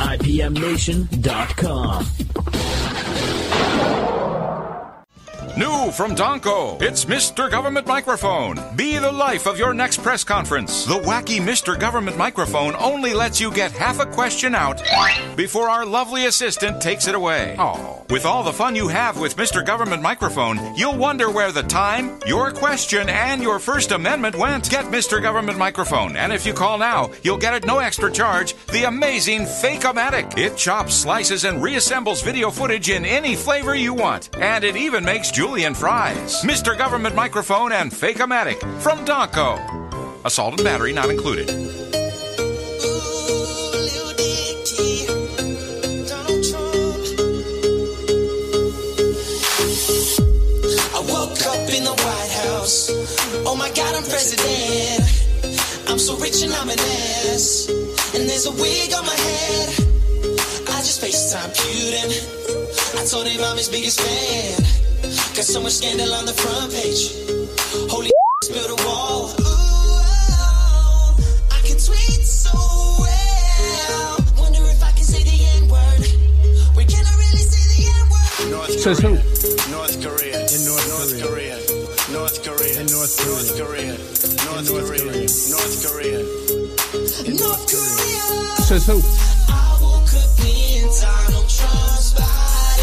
IPMNation.com. New from Donko, it's Mr. Government Microphone. Be the life of your next press conference. The wacky Mr. Government Microphone only lets you get half a question out before our lovely assistant takes it away. Oh. With all the fun you have with Mr. Government Microphone, you'll wonder where the time, your question, and your First Amendment went. Get Mr. Government Microphone, and if you call now, you'll get at no extra charge the amazing Fake-O-Matic. It chops, slices, and reassembles video footage in any flavor you want, and it even makes julienne fries. Mr. Government Microphone and Fake-O-Matic from Donko. A salt and battery not included. I woke up in the White House. Oh my God, I'm president. I'm so rich and I'm an ass. And there's a wig on my head. I just FaceTime Putin. I told him I'm his biggest fan. Got so much scandal on the front page. Holy build a wall. Ooh, I can tweet so well. Wonder if I can say the N word. Wait, can I really say the N word? North Says Korea. who? North Korea. In North North Korea. North Korea. In North North Korea. North Korea. North Korea. North Korea. Says who? I woke up in Donald Trump's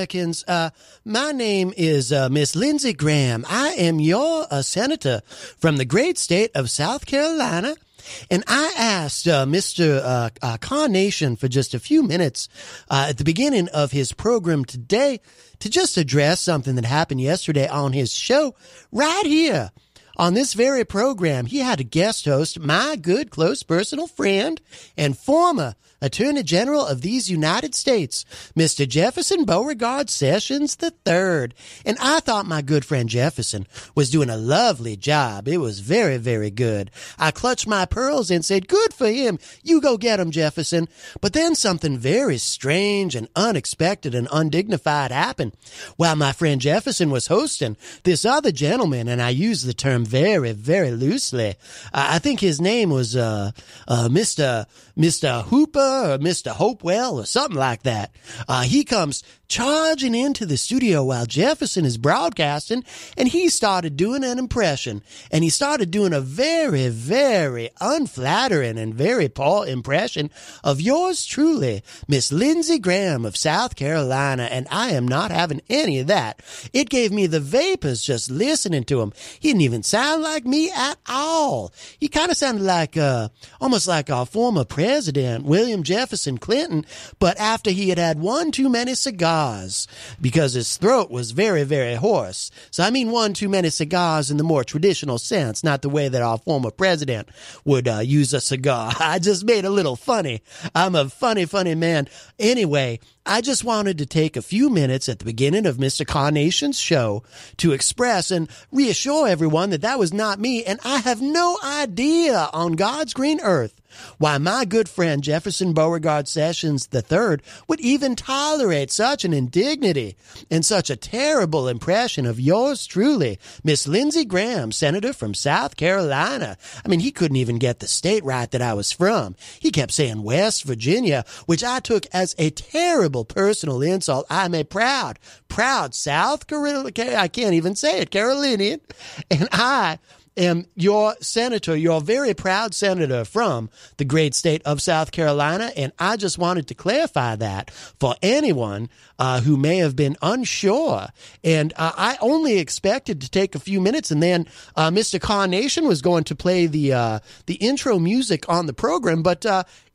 Americans, uh, my name is uh, Miss Lindsey Graham. I am your uh, senator from the great state of South Carolina. And I asked uh, Mr. Uh, uh, Carnation for just a few minutes uh, at the beginning of his program today to just address something that happened yesterday on his show right here on this very program, he had a guest host, my good close personal friend and former Attorney General of these United States, Mr. Jefferson Beauregard Sessions III. And I thought my good friend Jefferson was doing a lovely job. It was very, very good. I clutched my pearls and said, good for him. You go get him, Jefferson. But then something very strange and unexpected and undignified happened. While my friend Jefferson was hosting, this other gentleman, and I use the term very, very loosely, I I think his name was, uh, uh, Mr. Mr. Hooper or Mr. Hopewell or something like that. Uh, he comes charging into the studio while Jefferson is broadcasting and he started doing an impression and he started doing a very, very unflattering and very poor impression of yours truly, Miss Lindsey Graham of South Carolina. And I am not having any of that. It gave me the vapors just listening to him. He didn't even sound like me at all. He kind of sounded like, uh, almost like our former president, William Jefferson Clinton, but after he had had one too many cigars because his throat was very, very hoarse. So I mean one too many cigars in the more traditional sense, not the way that our former president would uh, use a cigar. I just made a little funny. I'm a funny, funny man. Anyway, I just wanted to take a few minutes at the beginning of Mr. Carnation's show to express and reassure everyone that that was not me, and I have no idea on God's green earth why my good friend Jefferson Beauregard Sessions III would even tolerate such an indignity and such a terrible impression of yours truly, Miss Lindsey Graham, Senator from South Carolina. I mean, he couldn't even get the state right that I was from. He kept saying West Virginia, which I took as a terrible personal insult. I'm a proud, proud South Carolina, I can't even say it, Carolinian, and I am your senator, your very proud senator from the great state of South Carolina. And I just wanted to clarify that for anyone uh, who may have been unsure. And uh, I only expected to take a few minutes, and then uh, Mr. Carnation was going to play the uh, the intro music on the program. But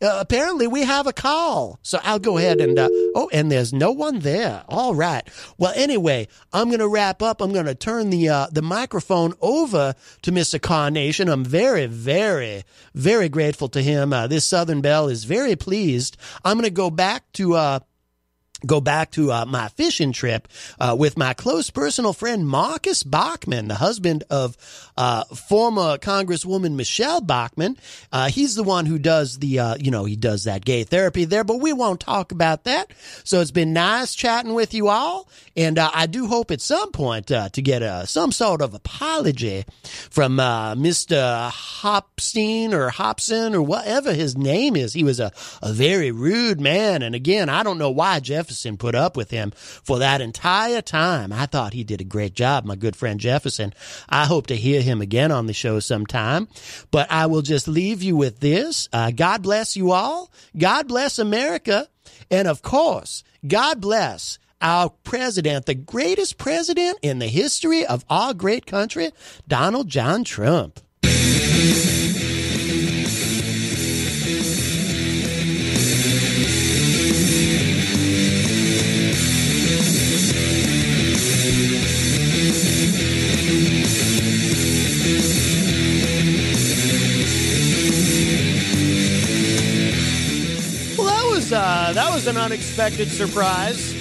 uh, uh, apparently, we have a call, so I'll go ahead and uh, oh, and there's no one there. All right. Well, anyway, I'm going to wrap up. I'm going to turn the uh, the microphone over to Mr. Carnation. I'm very, very, very grateful to him. Uh, this Southern Belle is very pleased. I'm going to go back to. Go back to uh, my fishing trip uh, with my close personal friend Marcus Bachmann, the husband of uh, former Congresswoman Michelle Bachmann. Uh, he's the one who does the, uh, you know, he does that gay therapy there, but we won't talk about that. So it's been nice chatting with you all, and uh, I do hope at some point to get a, some sort of apology from Mr. Hopstein or Hobson or whatever his name is. He was a, a very rude man, and again, I don't know why Jefferson put up with him for that entire time. I thought he did a great job, my good friend Jefferson. I hope to hear him again on the show sometime. But I will just leave you with this. Uh, God bless you all. God bless America. And of course, God bless our president, the greatest president in the history of our great country, Donald John Trump. Was an unexpected surprise,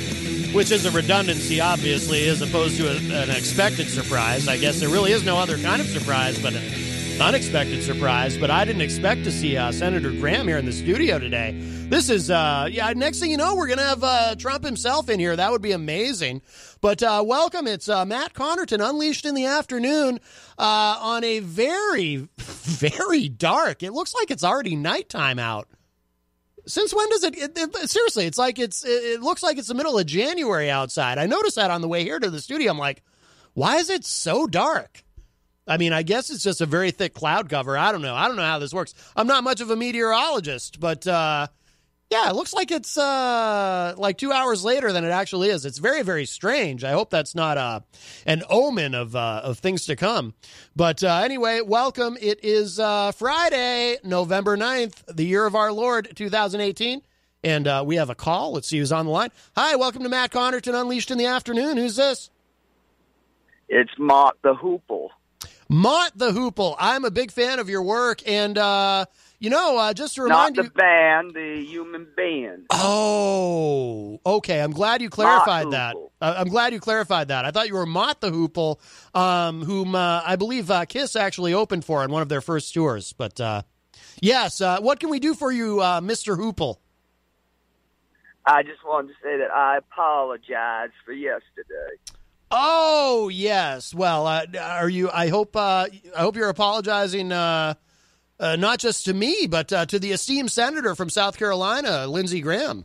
which is a redundancy, obviously, as opposed to a, an expected surprise. I guess there really is no other kind of surprise, but an unexpected surprise. But I didn't expect to see uh, Senator Graham here in the studio today. This is, uh, yeah. Next thing you know, we're gonna have uh, Trump himself in here. That would be amazing. But uh, welcome, it's uh, Matt Connarton, Unleashed in the afternoon, uh, on a very, very dark. It looks like it's already nighttime out. Since when does it, it, it- Seriously, it's like it's. It, it looks like it's the middle of January outside. I noticed that on the way here to the studio. I'm like, why is it so dark? I mean, I guess it's just a very thick cloud cover. I don't know. I don't know how this works. I'm not much of a meteorologist, but uh, yeah, it looks like it's uh, like two hours later than it actually is. It's very, very strange. I hope that's not uh, an omen of uh, of things to come. But uh, anyway, welcome. It is uh, Friday, November 9th, the year of our Lord, 2018. And uh, we have a call. Let's see who's on the line. Hi, welcome to Matt Connarton Unleashed in the Afternoon. Who's this? It's Mott the Hoople. Mott the Hoople. I'm a big fan of your work. And, uh, you know, uh, just to remind Not the you. band, the human being. Oh, okay. I'm glad you clarified Mott that. Uh, I'm glad you clarified that. I thought you were Mott the Hoople, um, whom uh, I believe uh, Kiss actually opened for on one of their first tours. But uh, yes, uh, what can we do for you, uh, Mr. Hoople? I just wanted to say that I apologize for yesterday. Oh yes. Well, uh, are you? I hope. Uh, I hope you're apologizing. Uh, not just to me, but uh, to the esteemed senator from South Carolina, Lindsey Graham.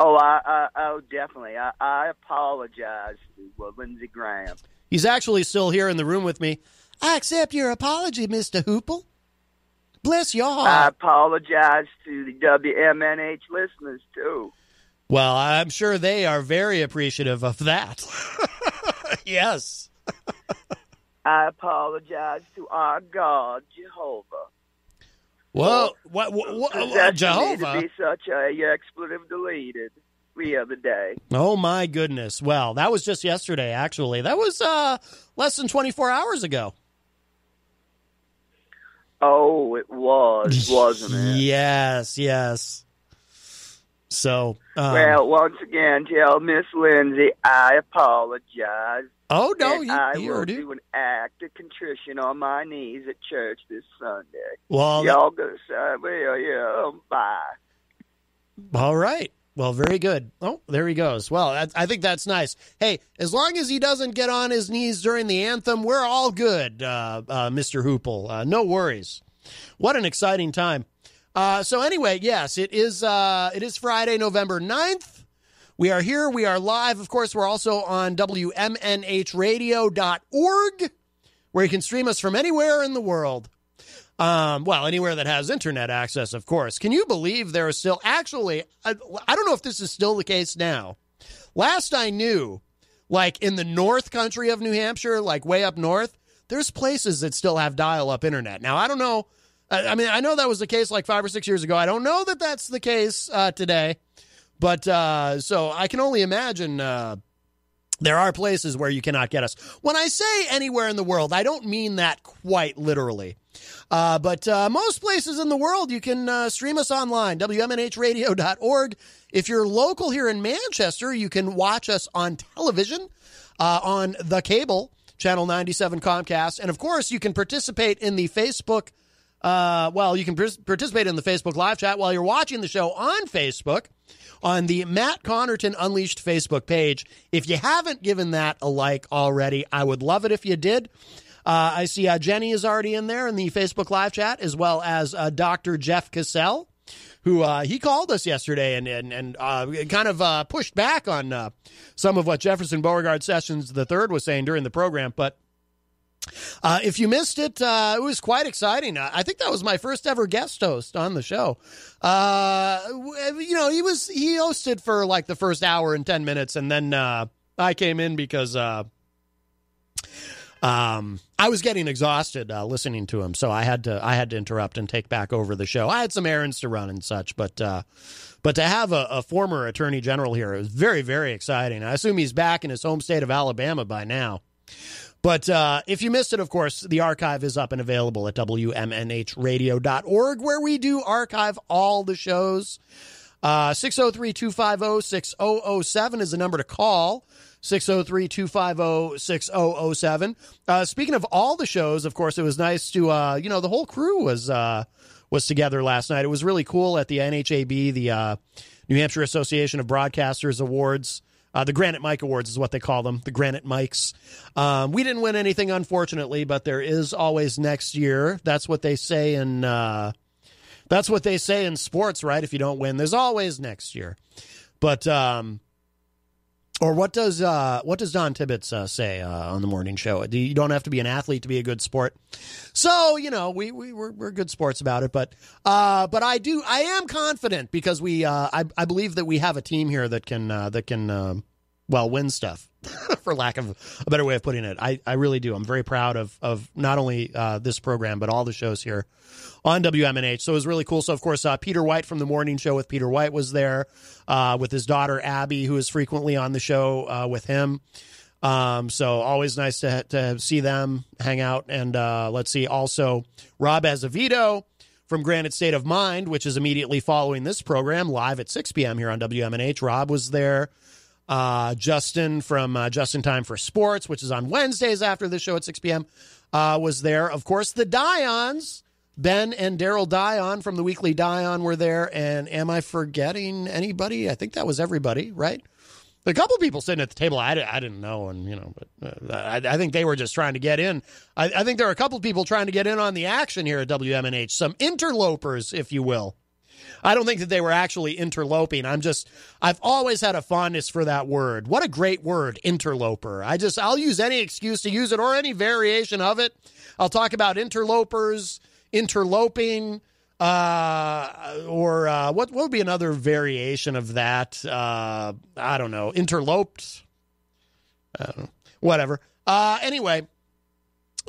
Oh, I, I oh definitely. I, I apologize to uh, Lindsey Graham. He's actually still here in the room with me. I accept your apology, Mr. Hoople. Bless your I apologize to the WMNH listeners too. well, I'm sure they are very appreciative of that. yes. I apologize to our God, Jehovah. Well, what, what, what, me to Jehovah? be such a expletive deleted the other day. Oh my goodness. Well, that was just yesterday, actually. That was uh, less than 24 hours ago. Oh, it was, wasn't it? Yes, yes. So, um, Well, once again, tell Miss Lindsey I apologize. Oh no, you, I you will do an act of contrition on my knees at church this Sunday. Well, Y'all say, well, yeah, um, bye. All right. Well, very good. Oh, there he goes. Well, I, I think that's nice. Hey, as long as he doesn't get on his knees during the anthem, we're all good, uh, uh, Mr. Hoople. Uh, no worries. What an exciting time. Uh, so anyway, yes, it is. Uh, it is Friday, November 9th. We are here. We are live. Of course, we're also on WMNHradio.org. where you can stream us from anywhere in the world. Um, well, anywhere that has internet access, of course. Can you believe there are still actually? I, I don't know if this is still the case now. Last I knew, like in the North Country of New Hampshire, like way up north, there's places that still have dial-up internet. Now, I don't know. I, I mean, I know that was the case like five or six years ago. I don't know that that's the case uh, today, but uh, so I can only imagine. Uh, there are places where you cannot get us. When I say anywhere in the world, I don't mean that quite literally. Uh, but uh, most places in the world, you can uh, stream us online, WMNHradio.org. If you're local here in Manchester, you can watch us on television, uh, on the cable, Channel 97 Comcast. And of course, you can participate in the Facebook. Uh, well, you can participate in the Facebook live chat while you're watching the show on Facebook on the Matt Connarton Unleashed Facebook page. If you haven't given that a like already, I would love it if you did. Uh, I see uh, Jenny is already in there in the Facebook live chat, as well as uh, Dr. Jeff Cassell, who uh, he called us yesterday and and, and uh, kind of uh, pushed back on some of what Jefferson Beauregard Sessions III was saying during the program. But uh, if you missed it, uh, it was quite exciting. I think that was my first ever guest host on the show. Uh, you know, he was he hosted for like the first hour and ten minutes, and then uh, I came in because uh, um, I was getting exhausted uh, listening to him, so I had to I had to interrupt and take back over the show. I had some errands to run and such, but uh, but to have a, a former attorney general here is very very exciting. I assume he's back in his home state of Alabama by now. But uh, if you missed it, of course, the archive is up and available at WMNHradio.org, where we do archive all the shows. Uh, 603 250 6007 is the number to call. 603 250 6007. Uh, Speaking of all the shows, of course, it was nice to, uh, you know, the whole crew was uh, was together last night. It was really cool at the NHAB, the uh, New Hampshire Association of Broadcasters Awards. Uh, the Granite Mike Awards is what they call them, the Granite Mikes. Um, we didn't win anything, unfortunately, but there is always next year. That's what they say in uh, that's what they say in sports, right? If you don't win, there's always next year. But um, or what does uh, what does Don Tibbetts uh, say uh, on the morning show? You don't have to be an athlete to be a good sport. So you know we we we're, we're good sports about it, but uh, but I do I am confident because we uh, I I believe that we have a team here that can uh, that can um well win stuff for lack of a better way of putting it. I I really do. I'm very proud of of not only uh, this program but all the shows here on WMNH. So it was really cool. So, of course, uh, Peter White from the morning show with Peter White was there uh, with his daughter, Abby, who is frequently on the show uh, with him. Um, so always nice to, to see them hang out. And uh, let's see, also Rob Azevedo from Granite State of Mind, which is immediately following this program live at 6 p.m. here on WMNH. Rob was there. Uh, Justin from uh, Just in Time for Sports, which is on Wednesdays after the show at 6 p.m., uh, was there. Of course, the Dions, Ben and Daryl Dion from the Weekly Dion were there. And am I forgetting anybody? I think that was everybody, right? A couple people sitting at the table, I, I didn't know, and you know, but uh, I, I think they were just trying to get in. I, I think there are a couple people trying to get in on the action here at WMNH, some interlopers, if you will. I don't think that they were actually interloping. I'm just, I've always had a fondness for that word. What a great word, interloper. I just, I'll use any excuse to use it or any variation of it. I'll talk about interlopers, interloping, uh, or uh, what, what would be another variation of that? Uh, I don't know, interloped, I don't know. whatever. Uh, anyway,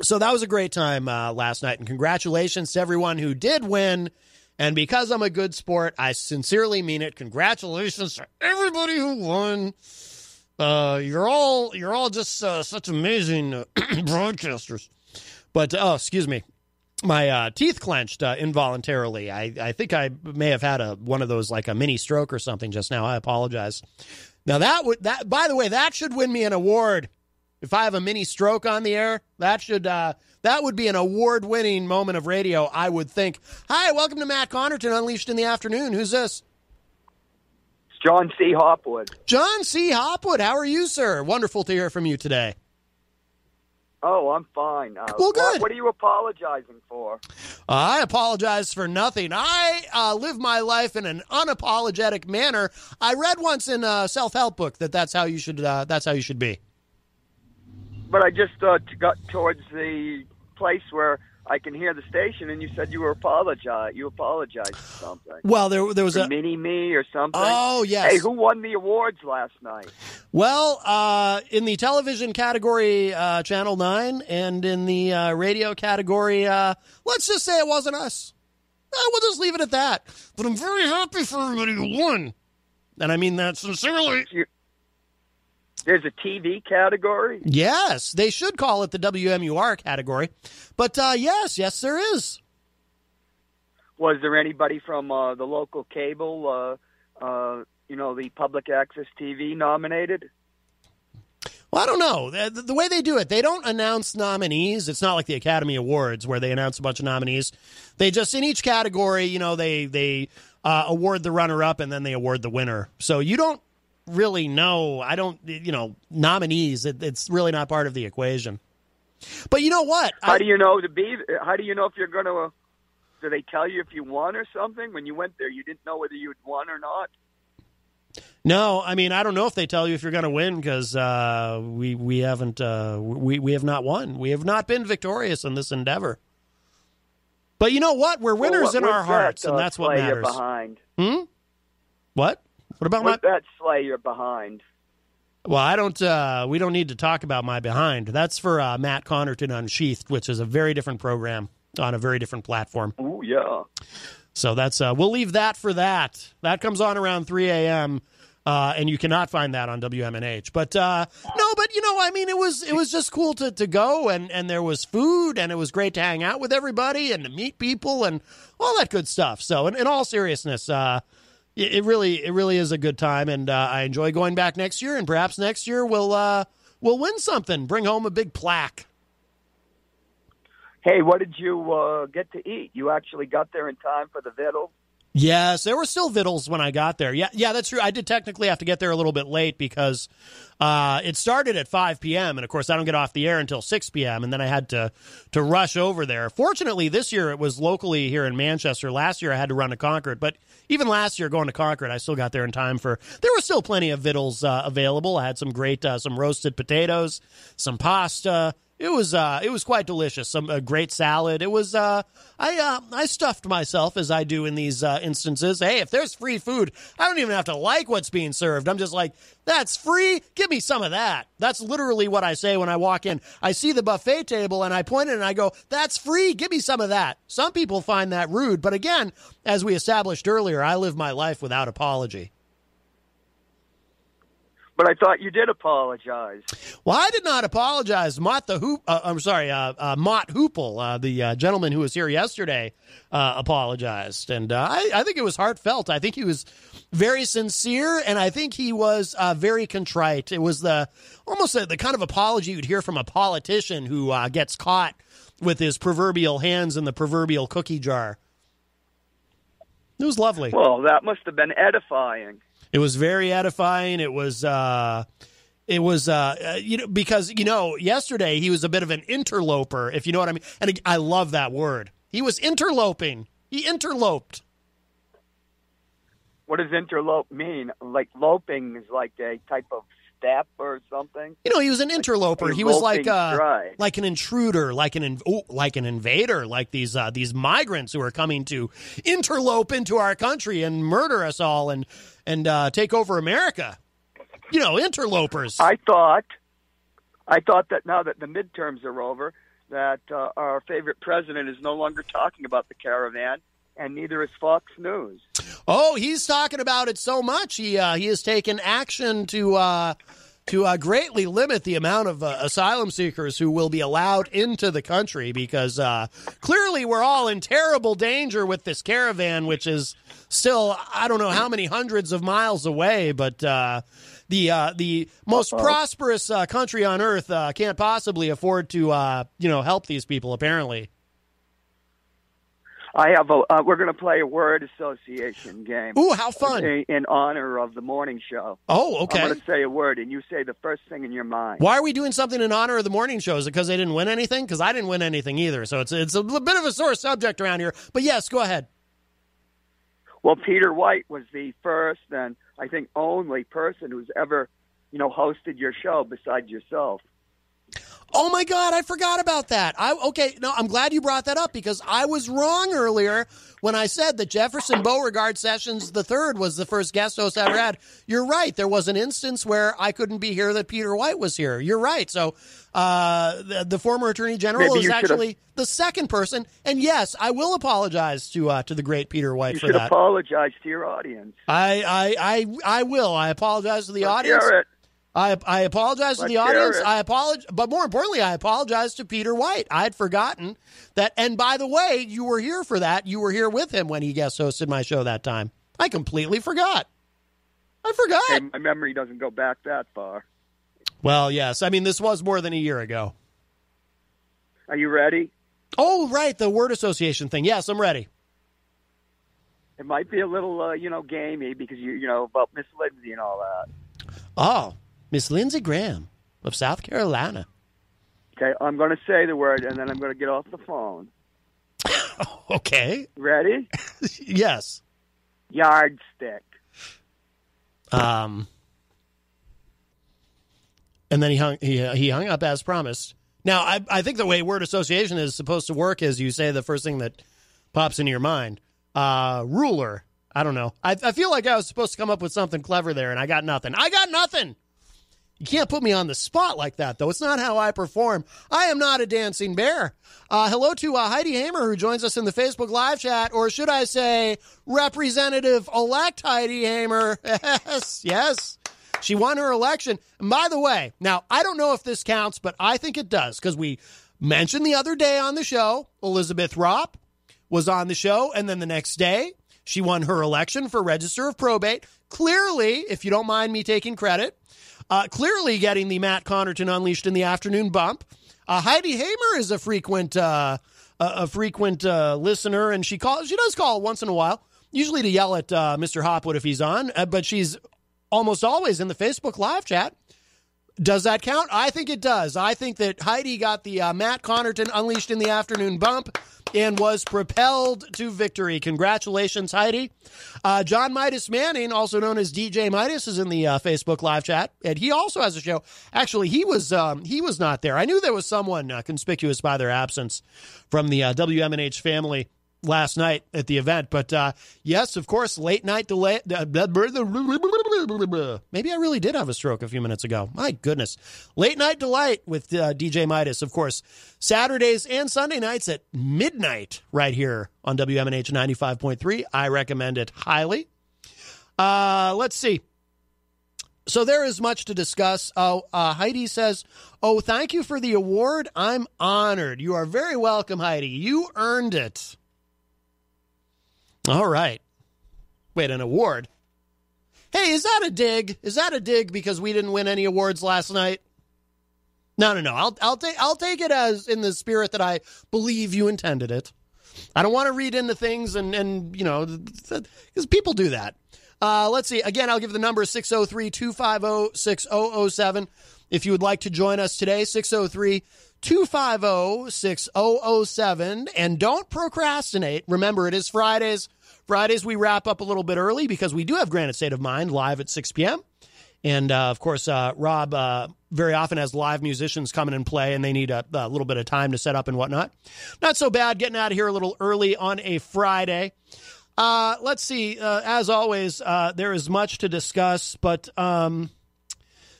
so that was a great time uh, last night, and congratulations to everyone who did win. And because I'm a good sport, I sincerely mean it. Congratulations to everybody who won. Uh, you're all you're all just uh, such amazing uh, broadcasters. But oh, excuse me, my uh, teeth clenched uh, involuntarily. I, I think I may have had a one of those like a mini stroke or something just now. I apologize. Now that would that by the way that should win me an award. If I have a mini stroke on the air, that should uh, that would be an award-winning moment of radio. I would think. Hi, welcome to Matt Connarton Unleashed in the afternoon. Who's this? It's John C. Hopwood. John C. Hopwood. How are you, sir? Wonderful to hear from you today. Oh, I'm fine. Uh, Well, what- good. What, are you apologizing for? I apologize for nothing. I uh, live my life in an unapologetic manner. I read once in a self-help book that that's how you should uh, that's how you should be. But I just uh, got towards the place where I can hear the station, and you said you were apologize. You apologized for something. Well, there there was For a mini me or something. Oh, yes. Hey, who won the awards last night? well uh, in the television category, uh, Channel Nine, and in the uh, radio category, uh, let's just say it wasn't us. Uh, we'll just leave it at that. But I'm very happy for everybody who won, and I mean that sincerely. There's a TV category. Yes, they should call it the WMUR category, but uh, yes, yes, there is. Was there anybody from uh, the local cable, uh, uh, you know, the public access TV nominated? Well, I don't know. The, the way they do it, they don't announce nominees. It's not like the Academy Awards where they announce a bunch of nominees. They just in each category, you know, they they uh, award the runner up and then they award the winner. So you don't really know. I don't, you know, nominees. It, it's really not part of the equation. But you know what? How I- do you know to be? How do you know if you're going to? Uh, do they tell you if you won or something? When you went there, you didn't know whether you'd won or not. No, I mean I don't know if they tell you if you're going to win because uh, we we haven't uh, we we have not won. We have not been victorious in this endeavor. But you know what? We're winners Well, what- in our hearts, and uh, that's what matters. behind. Hmm. What? What about my? That sleigh you're behind? Well, I don't. Uh, we don't need to talk about my behind. That's for uh, Matt Connarton Unsheathed, which is a very different program on a very different platform. Oh yeah. So that's uh, we'll leave that for that. That comes on around 3 a.m. Uh, and you cannot find that on WMNH. But uh, no, but you know, I mean, it was it was just cool to, to go, and, and there was food, and it was great to hang out with everybody and to meet people and all that good stuff. So, in, in all seriousness, uh, it, really it really is a good time, and uh, I enjoy going back next year, and perhaps next year we'll uh, we'll win something, bring home a big plaque. Hey, what did you uh, get to eat? You actually got there in time for the vittles. Yes, there were still vittles when I got there. Yeah, yeah, that's true. I did technically have to get there a little bit late because uh, it started at 5 p.m. and of course I don't get off the air until 6 p.m. and then I had to to rush over there. Fortunately, this year it was locally here in Manchester. Last year I had to run to Concord, but even last year going to Concord, I still got there in time for. There were still plenty of vittles uh, available. I had some great uh, some roasted potatoes, some pasta. It was uh, it was quite delicious. Some a great salad. It was uh, I uh, I stuffed myself as I do in these uh, instances. Hey, if there's free food, I don't even have to like what's being served. I'm just like, that's free. Give me some of that. That's literally what I say when I walk in. I see the buffet table and I point it and I go, that's free. Give me some of that. Some people find that rude, but again, as we established earlier, I live my life without apology. But I thought you did apologize. Well, I did not apologize. Mott the Hoop, uh, I'm sorry, uh, uh, Mott Hoople, uh, the uh, gentleman who was here yesterday, uh, apologized, and uh, I, I think it was heartfelt. I think he was very sincere, and I think he was uh, very contrite. It was the almost the, the kind of apology you'd hear from a politician who uh, gets caught with his proverbial hands in the proverbial cookie jar. It was lovely. Well, that must have been edifying. It was very edifying. It was uh it was uh uh, you know because you know yesterday he was a bit of an interloper if you know what I mean. And I love that word. He was interloping. He interloped. What does interlope mean? Like loping is like a type of step or something. You know, he was an interloper. He was like loping uh like an intruder, like an in, like an invader, like these uh, these migrants who are coming to interlope into our country and murder us all and and uh, take over America. You know, interlopers. I thought, I thought that now that the midterms are over, that uh, our favorite president is no longer talking about the caravan, and neither is Fox News. Oh, he's talking about it so much. He uh, he has taken action to uh, to uh, greatly limit the amount of uh, asylum seekers who will be allowed into the country because uh, clearly we're all in terrible danger with this caravan, which is still I don't know how many hundreds of miles away, but. Uh, the uh, the most prosperous uh, country on earth uh, can't possibly afford to uh, you know help these people. Apparently, I have a. Uh, we're going to play a word association game. Ooh, how fun. In, in honor of the morning show. oh okay. I'm going to say a word, and you say the first thing in your mind. Why are we doing something in honor of the morning show? Is it because they didn't win anything? Because I didn't win anything either. So it's it's a bit of a sore subject around here. But yes, go ahead. Well, Peter White was the first and I think only person who's ever, you know, hosted your show besides yourself. Oh my God, I forgot about that. I okay, no, I'm glad you brought that up because I was wrong earlier when I said that Jefferson Beauregard Sessions the third was the first guest host I ever had. You're right. There was an instance where I couldn't be here that Peter White was here. You're right. So uh, the, the former Attorney General Maybe is should've- actually the second person. And yes, I will apologize to uh, to the great Peter White You for should that. apologize to your audience. I, I I I will. I apologize to the Let's audience. I, I apologize to the audience. I apologize, but more importantly, I apologize to Peter White. I had forgotten that. And by the way, you were here for that. You were here with him when he guest hosted my show that time. I completely forgot. I forgot. Hey, my memory doesn't go back that far. Well, yes. I mean, this was more than a year ago. Are you ready? Oh, right, the word association thing. Yes, I'm ready. It might be a little, uh, you know, gamey because you, you know, about Miss Lindsey and all that. Oh, Miss Lindsey Graham of South Carolina. Okay, I'm going to say the word and then I'm going to get off the phone. Okay. Ready? yes. Yardstick. Um, and then he hung he, he hung up as promised. Now, I, I think the way word association is supposed to work is you say the first thing that pops into your mind. Uh, ruler. I don't know. I, I feel like I was supposed to come up with something clever there, and I got nothing. I got nothing. You can't put me on the spot like that, though. It's not how I perform. I am not a dancing bear. Uh, hello to uh, Heidi Hamer, who joins us in the Facebook live chat, or should I say, Representative elect Heidi Hamer. yes, yes. She won her election. And by the way, now I don't know if this counts, but I think it does because we mentioned the other day on the show Elizabeth Ropp was on the show, and then the next day she won her election for Register of Probate. Clearly, if you don't mind me taking credit, uh, clearly getting the Matt Connarton Unleashed in the Afternoon bump. Uh, Heidi Hamer is a frequent uh, a, frequent uh, listener, and she calls. She does call once in a while, usually to yell at uh, Mr. Hopwood if he's on. Uh, but she's almost always in the Facebook live chat. Does that count? I think it does. I think that Heidi got the Matt Connarton Unleashed in the Afternoon bump and was propelled to victory. Congratulations, Heidi. Uh, John Midas Manning, also known as DJ Midas, is in the uh, Facebook live chat, and he also has a show. Actually, he was um, he was not there. I knew there was someone uh, conspicuous by their absence from the uh, WMNH family last night at the event. But uh, yes, of course, late night delay. Maybe I really did have a stroke a few minutes ago. My goodness. Late night delight with uh, DJ Midas, of course. Saturdays and Sunday nights at midnight right here on WMNH 95.3. I recommend it highly. Uh, let's see. So there is much to discuss. Oh, uh, Heidi says, "Oh, thank you for the award. I'm honored. You are very welcome, Heidi. You earned it." All right. Wait, an award? Hey, is that a dig? Is that a dig because we didn't win any awards last night? No, no, no. I'll I'll take I'll take it as in the spirit that I believe you intended it. I don't want to read into things and and you know because people do that. Uh, let's see. Again, I'll give the number 603 250 6007. If you would like to join us today, 603 250 6007. And don't procrastinate. Remember, it is Fridays. Fridays, we wrap up a little bit early because we do have Granite State of Mind live at 6 p.m. And uh, of course, uh, Rob uh, very often has live musicians come in and play, and they need a, a little bit of time to set up and whatnot. Not so bad getting out of here a little early on a Friday. Uh, let's see. Uh, as always, uh, there is much to discuss, but um,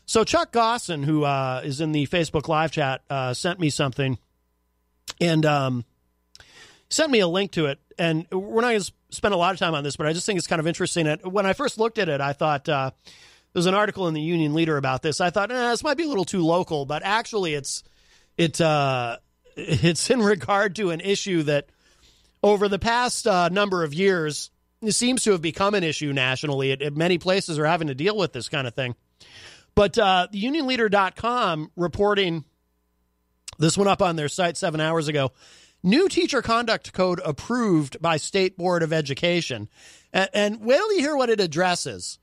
so Chuck Gosson, who is in the Facebook live chat, sent me something, and um, sent me a link to it. And we're not going to spend a lot of time on this, but I just think it's kind of interesting. When I first looked at it, I thought uh, there's an article in the Union Leader about this. I thought eh, this might be a little too local, but actually, it's it uh, it's in regard to an issue that over the past uh, number of years seems to have become an issue nationally. It, it- many places are having to deal with this kind of thing. But uh, UnionLeader.com reporting this went up on their site seven hours ago. New teacher conduct code approved by State Board of Education. And, and wait till you hear what it addresses.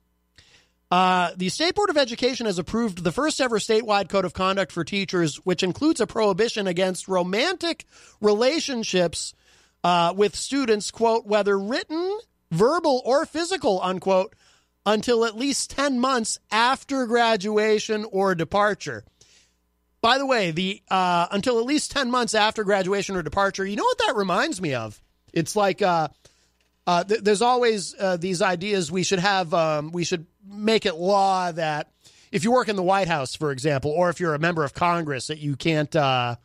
Uh, the State Board of Education has approved the first ever statewide code of conduct for teachers, which includes a prohibition against romantic relationships uh, with students, quote, whether written, verbal, or physical, unquote, until at least 10 months after graduation or departure. By the way, the uh, until at least ten months after graduation or departure, you know what that reminds me of? It's like uh, uh, th- there's always uh, these ideas we should have. Um, we should make it law that if you work in the White House, for example, or if you're a member of Congress, that you can't uh,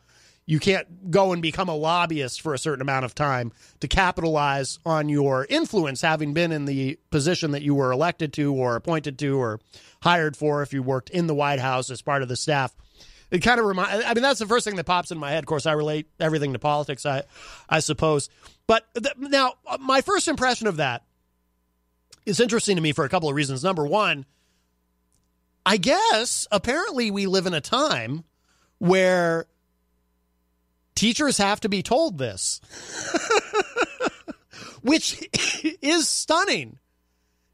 you can't go and become a lobbyist for a certain amount of time to capitalize on your influence, having been in the position that you were elected to, or appointed to, or hired for. If you worked in the White House as part of the staff, it kind of remind. I mean, that's the first thing that pops in my head. Of course, I relate everything to politics. I, I suppose. But th- now, uh, my first impression of that is interesting to me for a couple of reasons. Number one, I guess apparently we live in a time where teachers have to be told this, which is stunning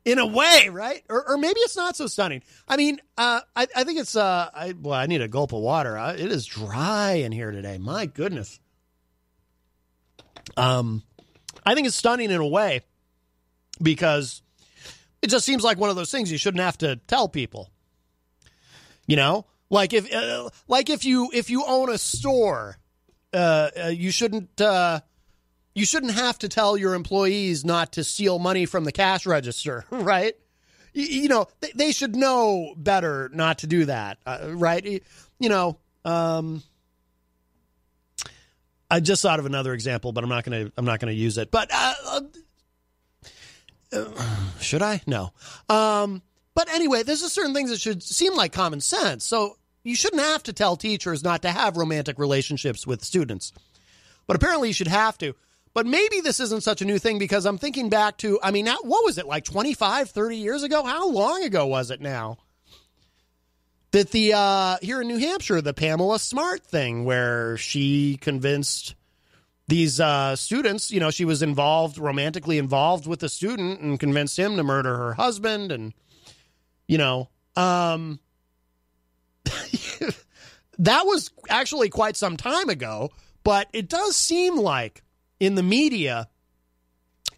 in a way, right? Or, or maybe it's not so stunning. I mean, uh, I, I think it's, uh, I, well, I need a gulp of water. Uh, it is dry in here today. My goodness. Um, I think it's stunning in a way because it just seems like one of those things you shouldn't have to tell people. You know, like if, uh, like if you, if you own a store, uh, uh, you shouldn't, uh, you shouldn't have to tell your employees not to steal money from the cash register, right? You, you know, they, they, should know better not to do that, uh, right? You know, um, I just thought of another example, but I'm not going to, I'm not going to use it. But uh, uh, should I? No. Um, but anyway, there's certain things that should seem like common sense. So you shouldn't have to tell teachers not to have romantic relationships with students. But apparently you should have to. But maybe this isn't such a new thing because I'm thinking back to, I mean, what was it, like 25, 30 years ago? How long ago was it now? That the, uh, here in New Hampshire, the Pamela Smart thing, where she convinced these uh, students, you know, she was involved, romantically involved with a student and convinced him to murder her husband. And, you know, um, that was actually quite some time ago, but it does seem like in the media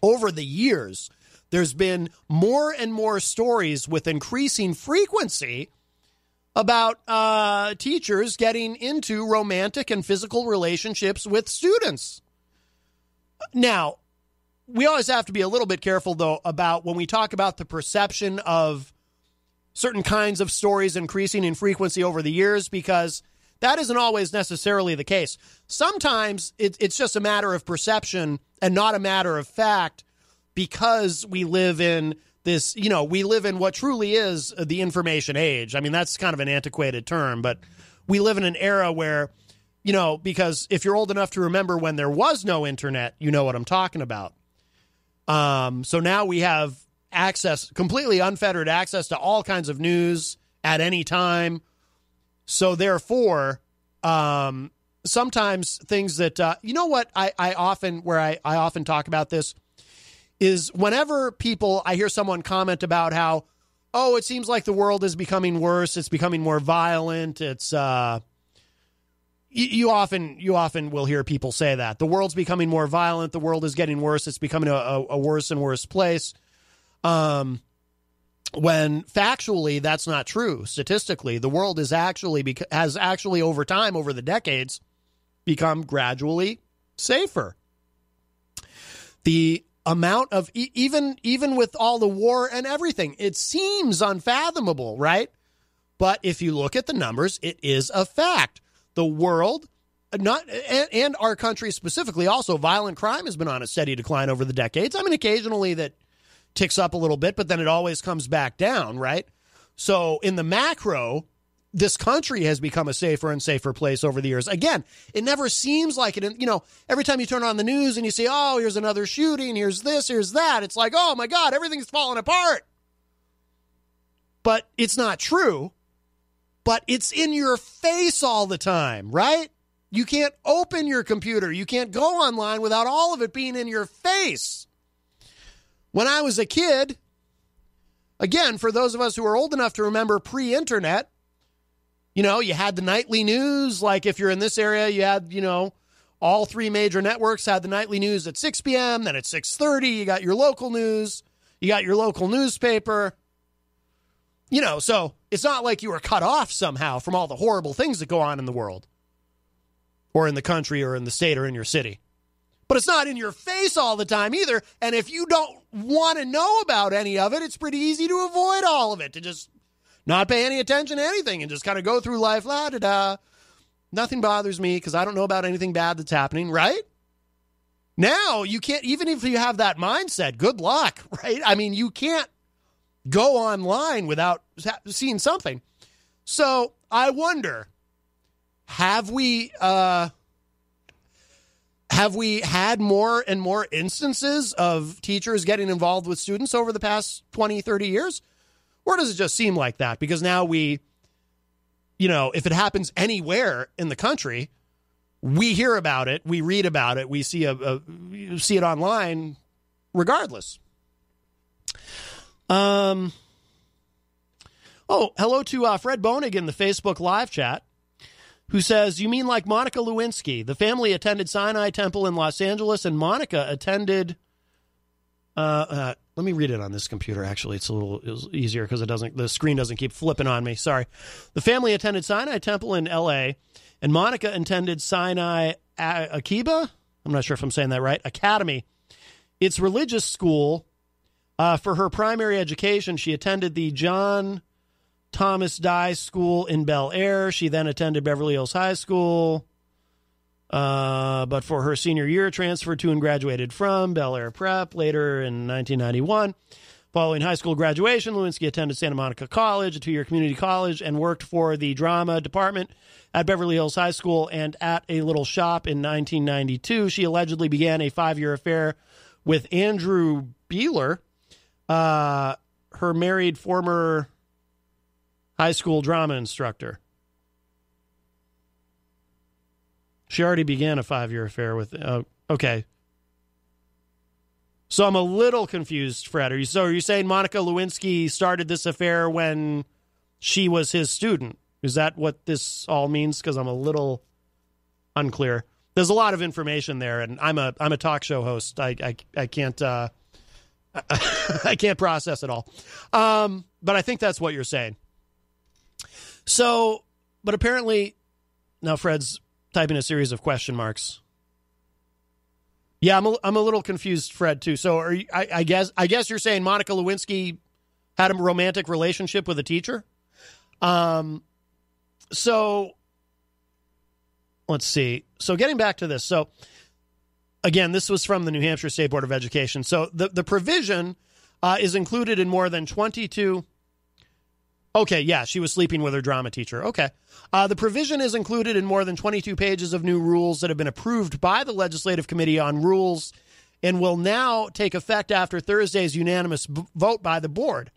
over the years, there's been more and more stories with increasing frequency about uh, teachers getting into romantic and physical relationships with students. Now, we always have to be a little bit careful, though, about when we talk about the perception of certain kinds of stories increasing in frequency over the years, because that isn't always necessarily the case. Sometimes it, it's just a matter of perception and not a matter of fact because we live in this, you know, we live in what truly is the information age. I mean, that's kind of an antiquated term, but we live in an era where, you know, because if you're old enough to remember when there was no internet, you know what I'm talking about. Um, so now we have access, completely unfettered access to all kinds of news at any time. So therefore, um, sometimes things that uh, you know what I, I often where I, I often talk about this is whenever people I hear someone comment about how oh it seems like the world is becoming worse it's becoming more violent it's uh you, you often you often will hear people say that. The world's becoming more violent the world is getting worse it's becoming a, a, a worse and worse place. Um when factually that's not true. Statistically the world is actually has actually over time over the decades become gradually safer. The amount of even even with all the war and everything it seems unfathomable right? But if you look at the numbers it is a fact. The world not and, and our country specifically also violent crime has been on a steady decline over the decades. I mean occasionally that ticks up a little bit, but then it always comes back down, right? So in the macro, this country has become a safer and safer place over the years. Again, it never seems like it. You know, every time you turn on the news and you see, oh, here's another shooting, here's this, here's that, it's like, oh my God, everything's falling apart. But it's not true. But it's in your face all the time, right? You can't open your computer. You can't go online without all of it being in your face. When I was a kid, again, for those of us who are old enough to remember pre internet, you know, you had the nightly news. Like if you're in this area, you had, you know, all three major networks had the nightly news at 6 p.m. Then at 6:30, you got your local news. You got your local newspaper. You know, so it's not like you were cut off somehow from all the horrible things that go on in the world or in the country or in the state or in your city. But it's not in your face all the time either. And if you don't want to know about any of it, it's pretty easy to avoid all of it, to just not pay any attention to anything and just kind of go through life la da da. Nothing bothers me because I don't know about anything bad that's happening, right? Now you can't, even if you have that mindset, good luck, right? I mean, you can't go online without seeing something. So I wonder, have we, uh, have we had more and more instances of teachers getting involved with students over the past 20, 30 years? Or does it just seem like that? Because now we, you know, if it happens anywhere in the country, we hear about it, we read about it, we see a, a see it online, regardless. Um. Oh, hello to uh, Fred Bonig in the Facebook live chat, who says, "You mean like Monica Lewinsky? The family attended Sinai Temple in Los Angeles, and Monica attended." Uh, uh, let me read it on this computer. Actually, it's a little it's easier because it doesn't. The screen doesn't keep flipping on me. Sorry. The family attended Sinai Temple in L.A. and Monica attended Sinai A- Akiba. I'm not sure if I'm saying that right. Academy. It's religious school. Uh, for her primary education, she attended the John Thomas Dye School in Bel Air. She then attended Beverly Hills High School. Uh, but for her senior year, transferred to and graduated from Bel Air Prep later in 1991. Following high school graduation, Lewinsky attended Santa Monica College, a two year community college, and worked for the drama department at Beverly Hills High School and at a little shop in 1992. She allegedly began a five year affair with Andrew Bleiler, uh, her married former high school drama instructor. She already began a five year affair with. Uh, okay. So I'm a little confused, Fred. Are you so? Are you saying Monica Lewinsky started this affair when she was his student? Is that what this all means? Because I'm a little unclear. There's a lot of information there, and I'm a I'm a talk show host. I I, I can't uh, I can't process it all. Um, but I think that's what you're saying. So, but apparently, now Fred's typing a series of question marks. Yeah, I'm a, I'm a little confused, Fred, too. So, are you, I, I guess I guess you're saying Monica Lewinsky had a romantic relationship with a teacher. Um, so let's see. So, getting back to this, so again, this was from the New Hampshire State Board of Education. So, the the provision uh, is included in more than 22. Okay, yeah, she was sleeping with her drama teacher. Okay. Uh, the provision is included in more than 22 pages of new rules that have been approved by the Legislative Committee on Rules and will now take effect after Thursday's unanimous b- vote by the board.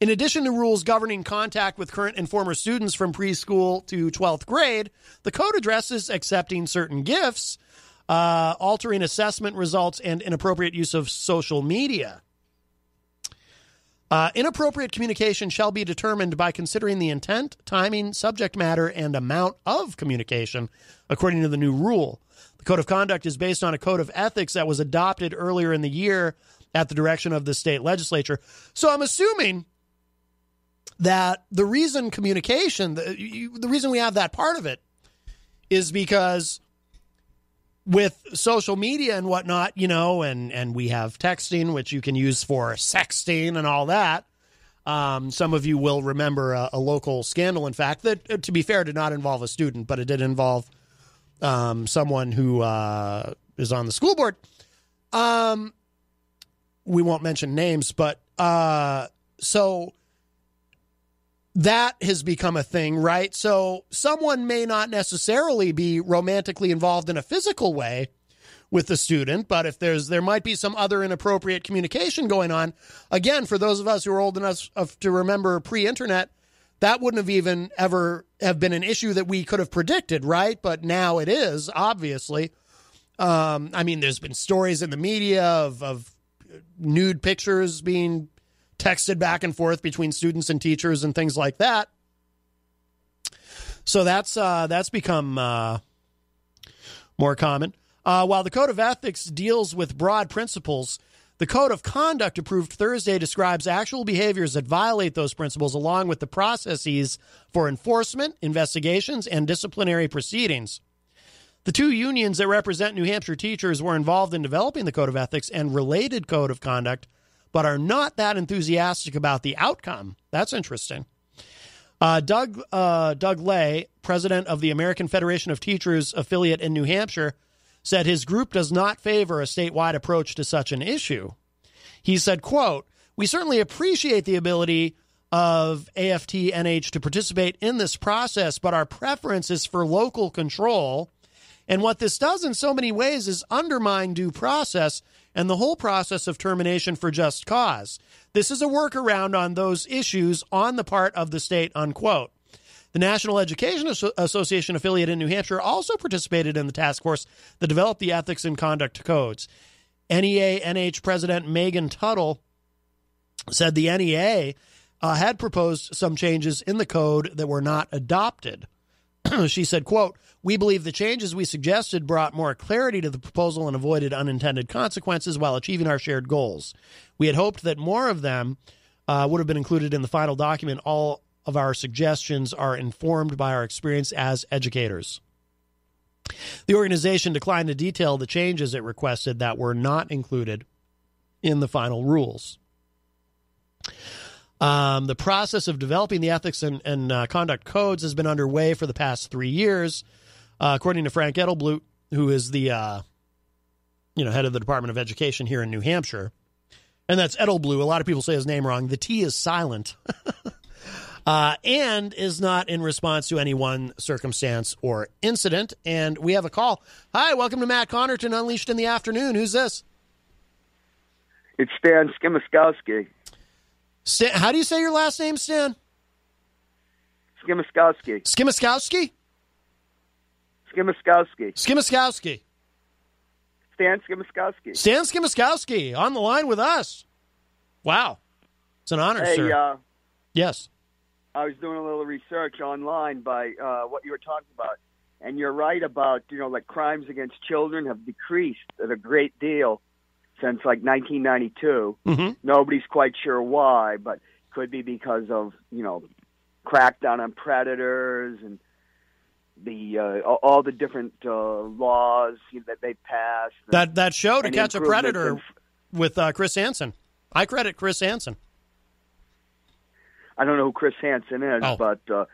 In addition to rules governing contact with current and former students from preschool to 12th grade, the code addresses accepting certain gifts, uh, altering assessment results, and inappropriate use of social media. Uh, inappropriate communication shall be determined by considering the intent, timing, subject matter, and amount of communication, according to the new rule. The code of conduct is based on a code of ethics that was adopted earlier in the year at the direction of the state legislature. So I'm assuming that the reason communication, the, the reason we have that part of it, is because with social media and whatnot, you know, and and we have texting, which you can use for sexting and all that. Um, some of you will remember a, a local scandal, in fact, that, uh, to be fair, did not involve a student, but it did involve um, someone who uh, is on the school board. Um, we won't mention names, but uh, so that has become a thing, right? So someone may not necessarily be romantically involved in a physical way with the student, but if there's there might be some other inappropriate communication going on. Again, for those of us who are old enough to remember pre-internet, that wouldn't have even ever have been an issue that we could have predicted, right? But now it is, obviously. Um, I mean, there's been stories in the media of, of nude pictures being texted back and forth between students and teachers and things like that. So that's uh, that's become uh, more common. Uh, while the code of ethics deals with broad principles, The code of conduct approved Thursday describes actual behaviors that violate those principles, along with the processes for enforcement, investigations, and disciplinary proceedings. The two unions that represent New Hampshire teachers were involved in developing the code of ethics and related code of conduct, but are not that enthusiastic about the outcome. That's interesting. Uh, Doug uh, Doug Ley, president of the American Federation of Teachers affiliate in New Hampshire, said his group does not favor a statewide approach to such an issue. He said, quote, "We certainly appreciate the ability of AFT NH to participate in this process, but our preference is for local control." And what this does in so many ways is undermine due process and the whole process of termination for just cause. This is a workaround on those issues on the part of the state, unquote. The National Education Association affiliate in New Hampshire also participated in the task force that developed the ethics and conduct codes. NEA NH President Megan Tuttle said the NEA uh, had proposed some changes in the code that were not adopted. she said, quote, we believe the changes we suggested brought more clarity to the proposal and avoided unintended consequences while achieving our shared goals. We had hoped that more of them uh, would have been included in the final document. All of our suggestions are informed by our experience as educators. The organization declined to detail the changes it requested that were not included in the final rules. Um, the process of developing the ethics and, and uh, conduct codes has been underway for the past three years, uh, according to Frank Edelblut, who is the uh, you know head of the Department of Education here in New Hampshire, and that's Edelblut. A lot of people say his name wrong. The T is silent, uh, and is not in response to any one circumstance or incident. And we have a call. Hi, welcome to Matt Connarton Unleashed in the afternoon. Who's this? It's Stan Skimaskowski. Stan, how do you say your last name, Stan? Skimaskowski. Skimaskowski? Skimaskowski. Skimaskowski. Stan Skimaskowski. Stan Skimaskowski on the line with us. Wow. It's an honor, Hey, sir. uh, yes. I was doing a little research online by uh, what you were talking about, and you're right about you know like crimes against children have decreased at a great deal since like 1992. Mhm. Nobody's quite sure why, but could be because of you know crackdown on predators and the uh, all the different uh, laws that they passed. That that show to catch a predator in- with uh, Chris Hansen. I credit Chris Hansen. I don't know who Chris Hansen is, Oh. but uh,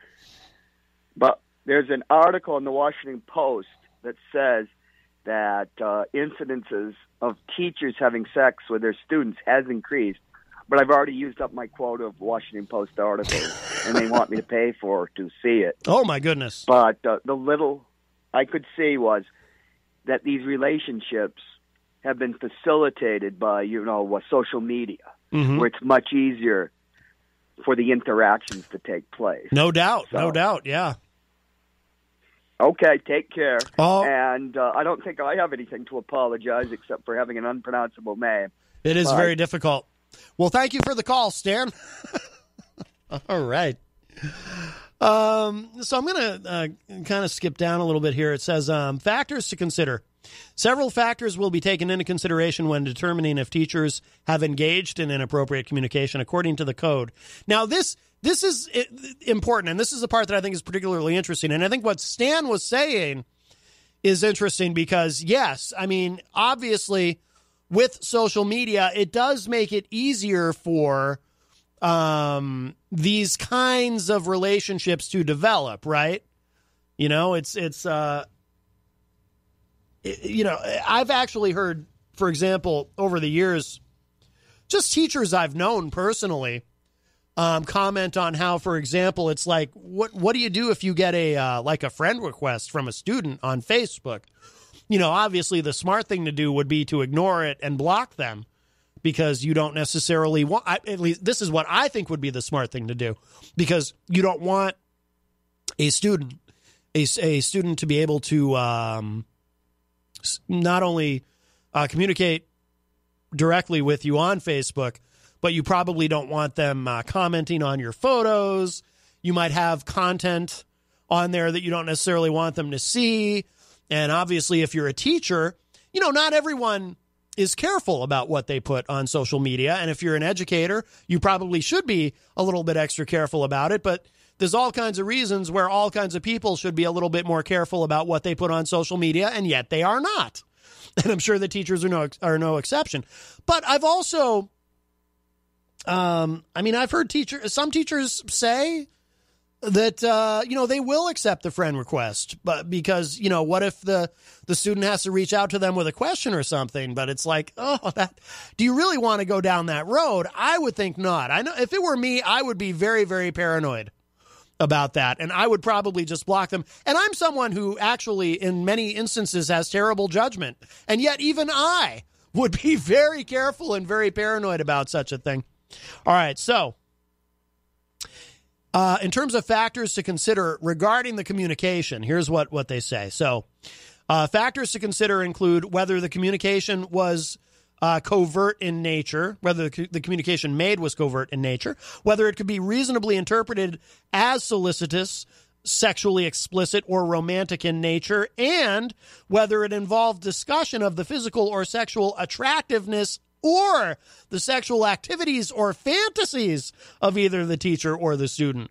but there's an article in the Washington Post that says that uh, incidences of teachers having sex with their students has increased. But I've already used up my quota of Washington Post articles, and they want me to pay for to see it. Oh my goodness. But uh, the little I could see was that these relationships have been facilitated by you know social media, Mhm. where it's much easier for the interactions to take place. No doubt. No doubt. Yeah. Okay, take care. Oh. And uh, I don't think I have anything to apologize except for having an unpronounceable name. It is Bye. very difficult. Well, thank you for the call, Stan. All right. Um, so I'm going to uh, kind of skip down a little bit here. It says um, factors to consider. Several factors will be taken into consideration when determining if teachers have engaged in inappropriate communication according to the code. Now, this this is important, and this is the part that I think is particularly interesting. And I think what Stan was saying is interesting because, yes, I mean, obviously, with social media, it does make it easier for um, these kinds of relationships to develop, right? You know, it's it's uh, you know, I've actually heard, for example, over the years, just teachers I've known personally um, comment on how, for example, it's like, what what do you do if you get a uh, like a friend request from a student on Facebook? You know, obviously the smart thing to do would be to ignore it and block them because you don't necessarily want. I, at least this is what I think would be the smart thing to do because you don't want a student a, a student to be able to um, not only uh, communicate directly with you on Facebook, but you probably don't want them uh, commenting on your photos. You might have content on there that you don't necessarily want them to see. And obviously, if you're a teacher, you know, not everyone is careful about what they put on social media. And if you're an educator, you probably should be a little bit extra careful about it. But there's all kinds of reasons where all kinds of people should be a little bit more careful about what they put on social media, and yet they are not. And I'm sure the teachers are no are no exception. But I've also, um, I mean, I've heard teachers, some teachers say that uh, you know they will accept the friend request, but because you know what if the the student has to reach out to them with a question or something? But it's like, oh, that do you really want to go down that road? I would think not. I know if it were me, I would be very very paranoid about that, and I would probably just block them. And I'm someone who actually, in many instances, has terrible judgment, and yet even I would be very careful and very paranoid about such a thing. All right, so. Uh, in terms of factors to consider regarding the communication, here's what, what they say. So, uh, factors to consider include whether the communication was uh, covert in nature, whether the, the communication made was covert in nature, whether it could be reasonably interpreted as solicitous, sexually explicit, or romantic in nature, and whether it involved discussion of the physical or sexual attractiveness or the sexual activities or fantasies of either the teacher or the student.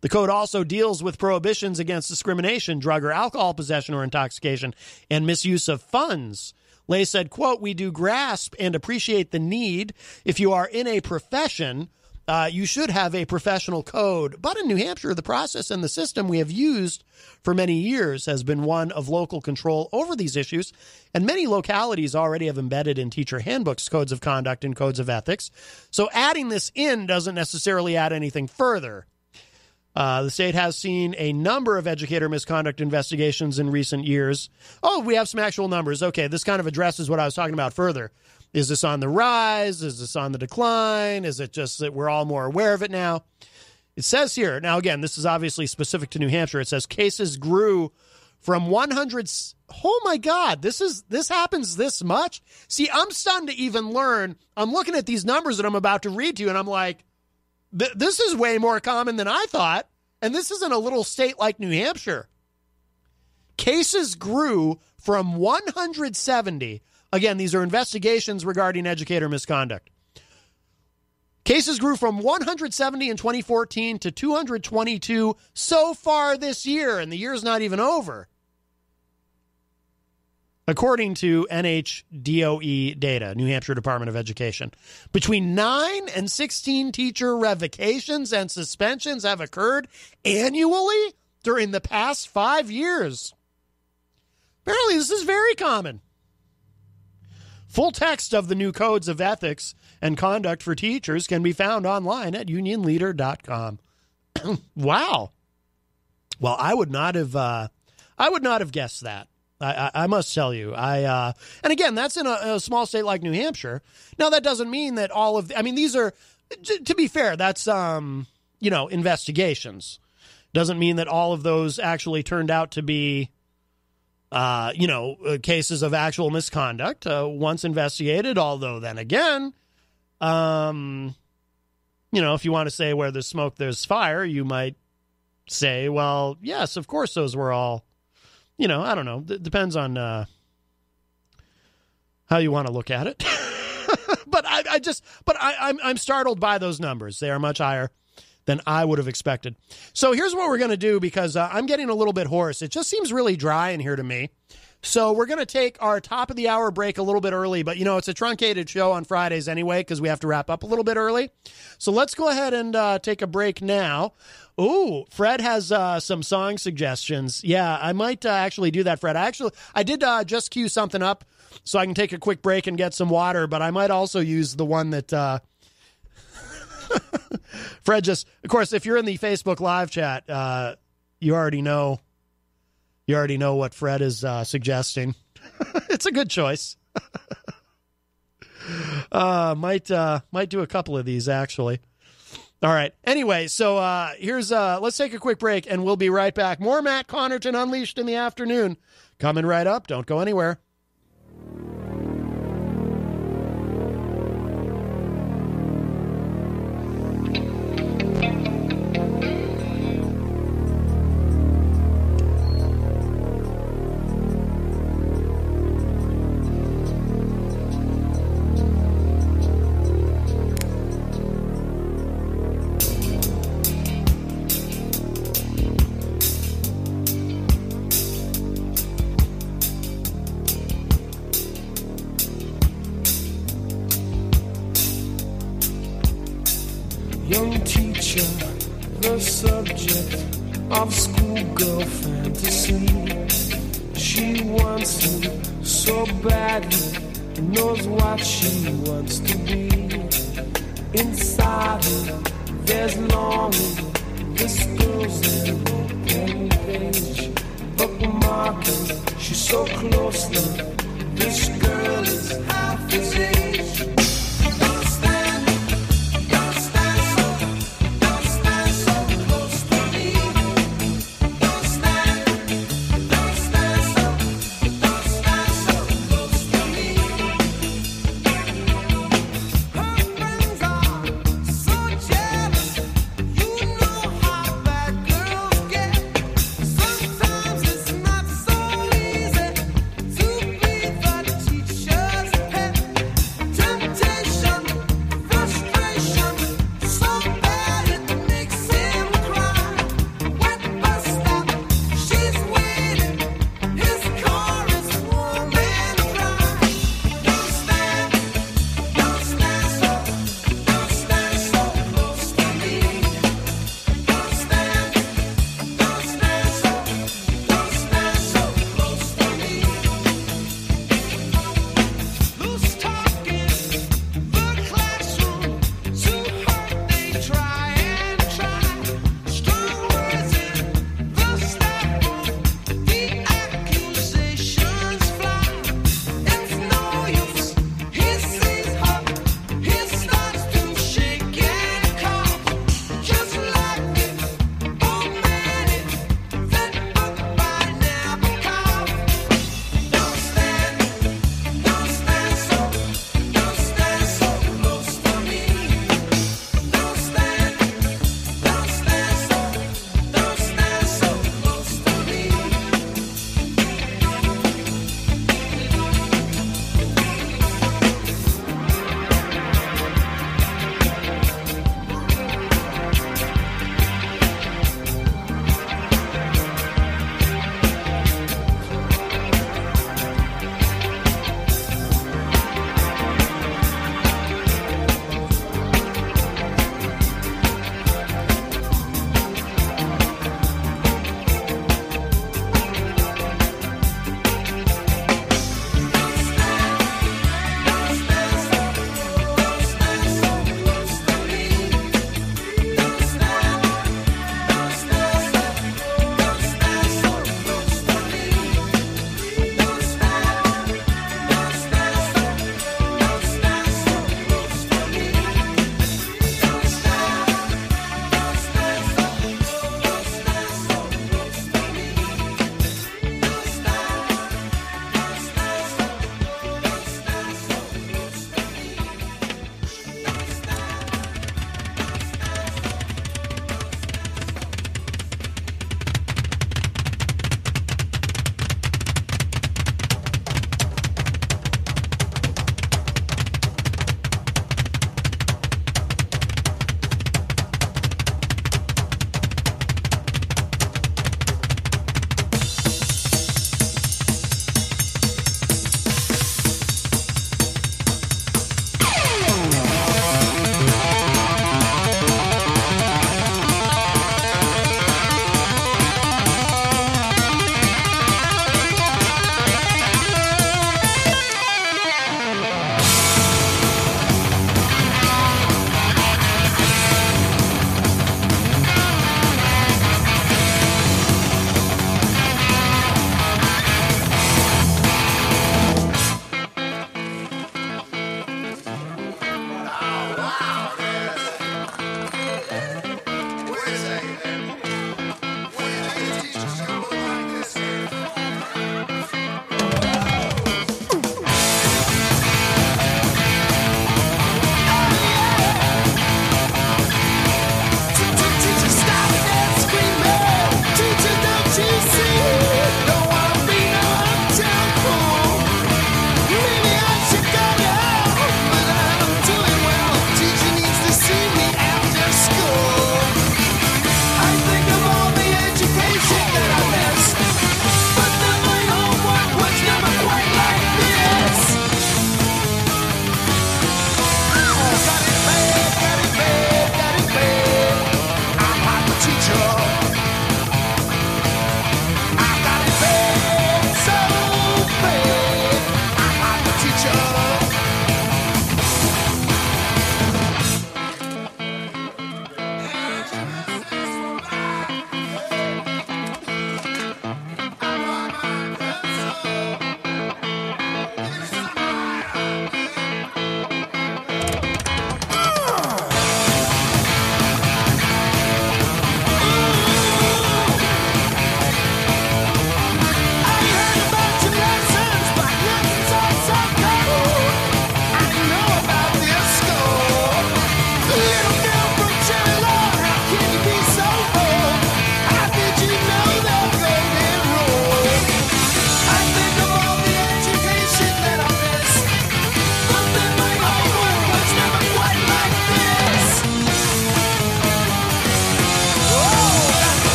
The code also deals with prohibitions against discrimination, drug or alcohol possession or intoxication, and misuse of funds. Ley said, quote, we do grasp and appreciate the need. If you are in a profession, uh, you should have a professional code. But in New Hampshire, the process and the system we have used for many years has been one of local control over these issues, and many localities already have embedded in teacher handbooks codes of conduct and codes of ethics. So adding this in doesn't necessarily add anything further. Uh, the state has seen a number of educator misconduct investigations in recent years. Oh, we have some actual numbers. Okay, this kind of addresses what I was talking about further. Is this on the rise? Is this on the decline? Is it just that we're all more aware of it now? It says here, now again, this is obviously specific to New Hampshire. It says cases grew from 100 Oh my god, this is this happens this much? See, I'm stunned to even learn. I'm looking at these numbers that I'm about to read to you and I'm like th- this is way more common than I thought, and this isn't a little state like New Hampshire. Cases grew from 170 Again, these are investigations regarding educator misconduct. Cases grew from 170 in 2014 to 222 so far this year, and the year's not even over. According to NHDOE data, New Hampshire Department of Education, between 9 and 16 teacher revocations and suspensions have occurred annually during the past five years. Apparently, this is very common. Full text of the new codes of ethics and conduct for teachers can be found online at unionleader.com. wow. Well, I would not have uh, I would not have guessed that. I, I, I must tell you, I uh, and again, that's in a, a, small state like New Hampshire. Now, that doesn't mean that all of. The, I mean, these are, to be fair, that's um, you know, investigations. Doesn't mean that all of those actually turned out to be uh, you know, uh, cases of actual misconduct uh, once investigated. Although then again, um, you know, if you want to say where there's smoke, there's fire, you might say, well, yes, of course, those were all. You know, I don't know. D- depends on uh, how you want to look at it. but I, I, just, but I, I'm, I'm startled by those numbers. They are much higher than I would have expected. So here's what we're going to do because uh, I'm getting a little bit hoarse. It just seems really dry in here to me. So we're going to take our top of the hour break a little bit early, but you know, it's a truncated show on Fridays anyway because we have to wrap up a little bit early. So let's go ahead and uh, take a break now. Ooh, Fred has uh, some song suggestions. Yeah, I might uh, actually do that, Fred. I actually I did uh, just cue something up so I can take a quick break and get some water, but I might also use the one that uh, Fred just, of course, if you're in the Facebook live chat, uh, you already know, you already know what Fred is uh, suggesting. it's a good choice. uh, might uh, might do a couple of these actually. All right. Anyway, so uh, here's uh, let's take a quick break and we'll be right back. More Matt Connarton Unleashed in the afternoon coming right up. Don't go anywhere.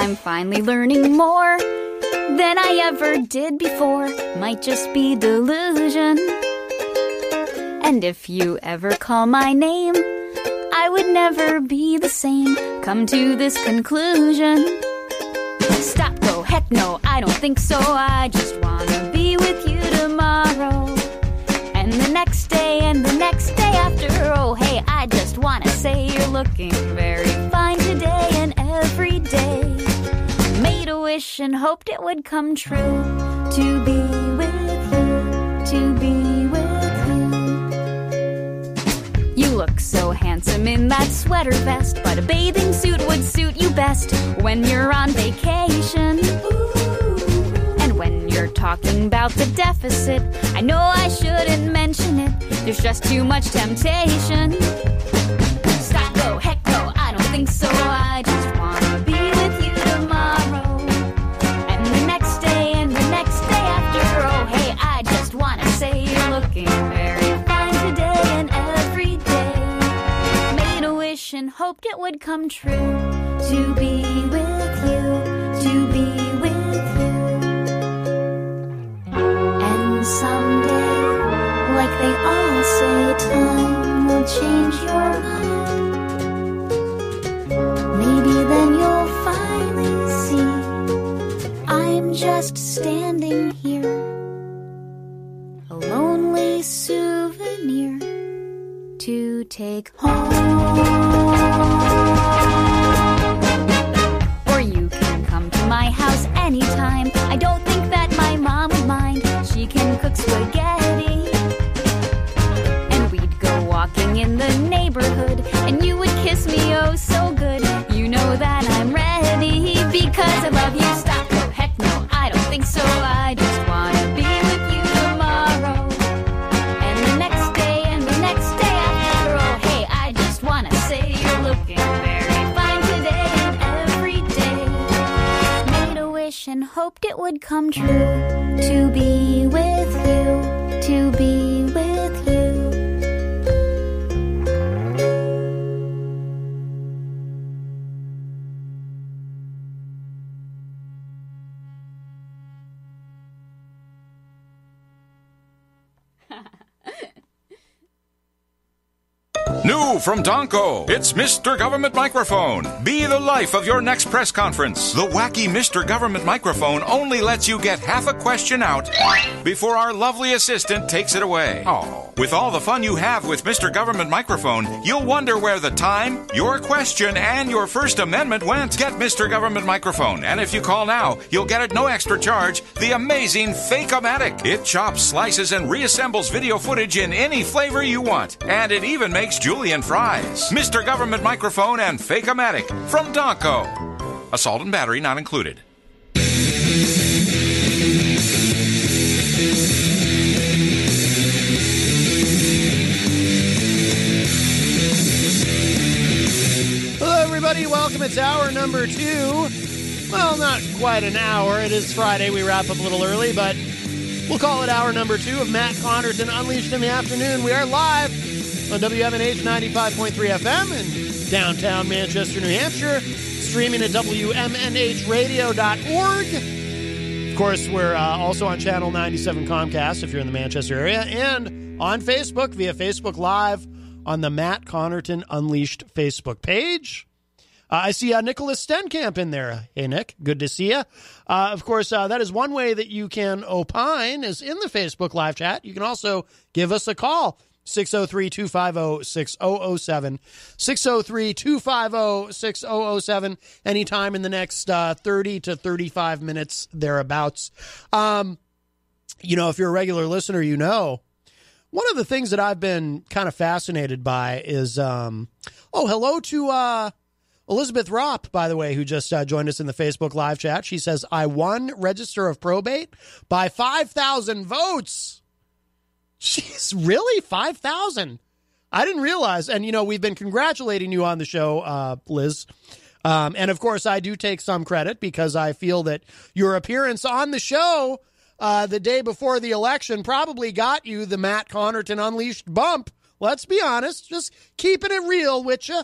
I'm finally learning more than I ever did before. Might just be delusion. And if you ever call my name, I would never be the same. Come to this conclusion. Stop, go, heck no, I don't think so. I just wanna be with you tomorrow. And the next day, and the next day after. Oh, hey, I just wanna say you're looking very fine today and every day. Wish and hoped it would come true. To be with you, to be with you. You look so handsome in that sweater vest, but a bathing suit would suit you best when you're on vacation. And when you're talking about the deficit, I know I shouldn't mention it. There's just too much temptation. Stop, go, heck no, I don't think so. I just and hoped it would come true. To be with you, to be with you. And someday, like they all say, time will change your mind. Maybe then you'll finally see I'm just standing here, a lonely souvenir to take home. Or you can come to my house anytime. I don't think that my mom would mind. She can cook spaghetti. And we'd go walking in the neighborhood, and you would kiss me oh so good. You know that I'm ready because I love you. Stop, no, heck no, I don't think so. I hoped it would come true. To be with from Donko, it's Mr. Government Microphone. Be the life of your next press conference. The wacky Mr. Government Microphone only lets you get half a question out before our lovely assistant takes it away. Oh. With all the fun you have with Mr. Government Microphone, you'll wonder where the time, your question, and your First Amendment went. Get Mr. Government Microphone, and if you call now, you'll get at no extra charge the amazing Fake-O-Matic. It chops, slices, and reassembles video footage in any flavor you want, and it even makes julienne fries. Mr. Government Microphone and Fake-O-Matic from Donko. Assault and battery not included. Hello, everybody. Welcome. It's hour number two. Well, not quite an hour. It is Friday. We wrap up a little early, but we'll call it hour number two of Matt Connarton Unleashed in the Afternoon. We are live on WMNH 95.3 FM in downtown Manchester, New Hampshire, streaming at WMNHradio.org. Of course, we're uh, also on Channel 97 Comcast if you're in the Manchester area, and on Facebook via Facebook Live on the Matt Connarton Unleashed Facebook page. Uh, I see uh, Nicholas Stenkamp in there. Hey, Nick, good to see you. Uh, of course, uh, that is one way that you can opine is in the Facebook live chat. You can also give us a call. 603-250-6007 603-250-6007 anytime in the next uh, 30 to 35 minutes thereabouts um, you know if you're a regular listener you know one of the things that I've been kind of fascinated by is, um, oh, hello to uh, Elizabeth Ropp, by the way, who just uh, joined us in the Facebook live chat. She says, I won Register of Probate by 5,000 votes. She's really 5,000. I didn't realize. And, you know, we've been congratulating you on the show, uh, Liz. Um, and of course, I do take some credit because I feel that your appearance on the show uh, the day before the election probably got you the Matt Connarton Unleashed bump. Let's be honest, just keeping it real with you.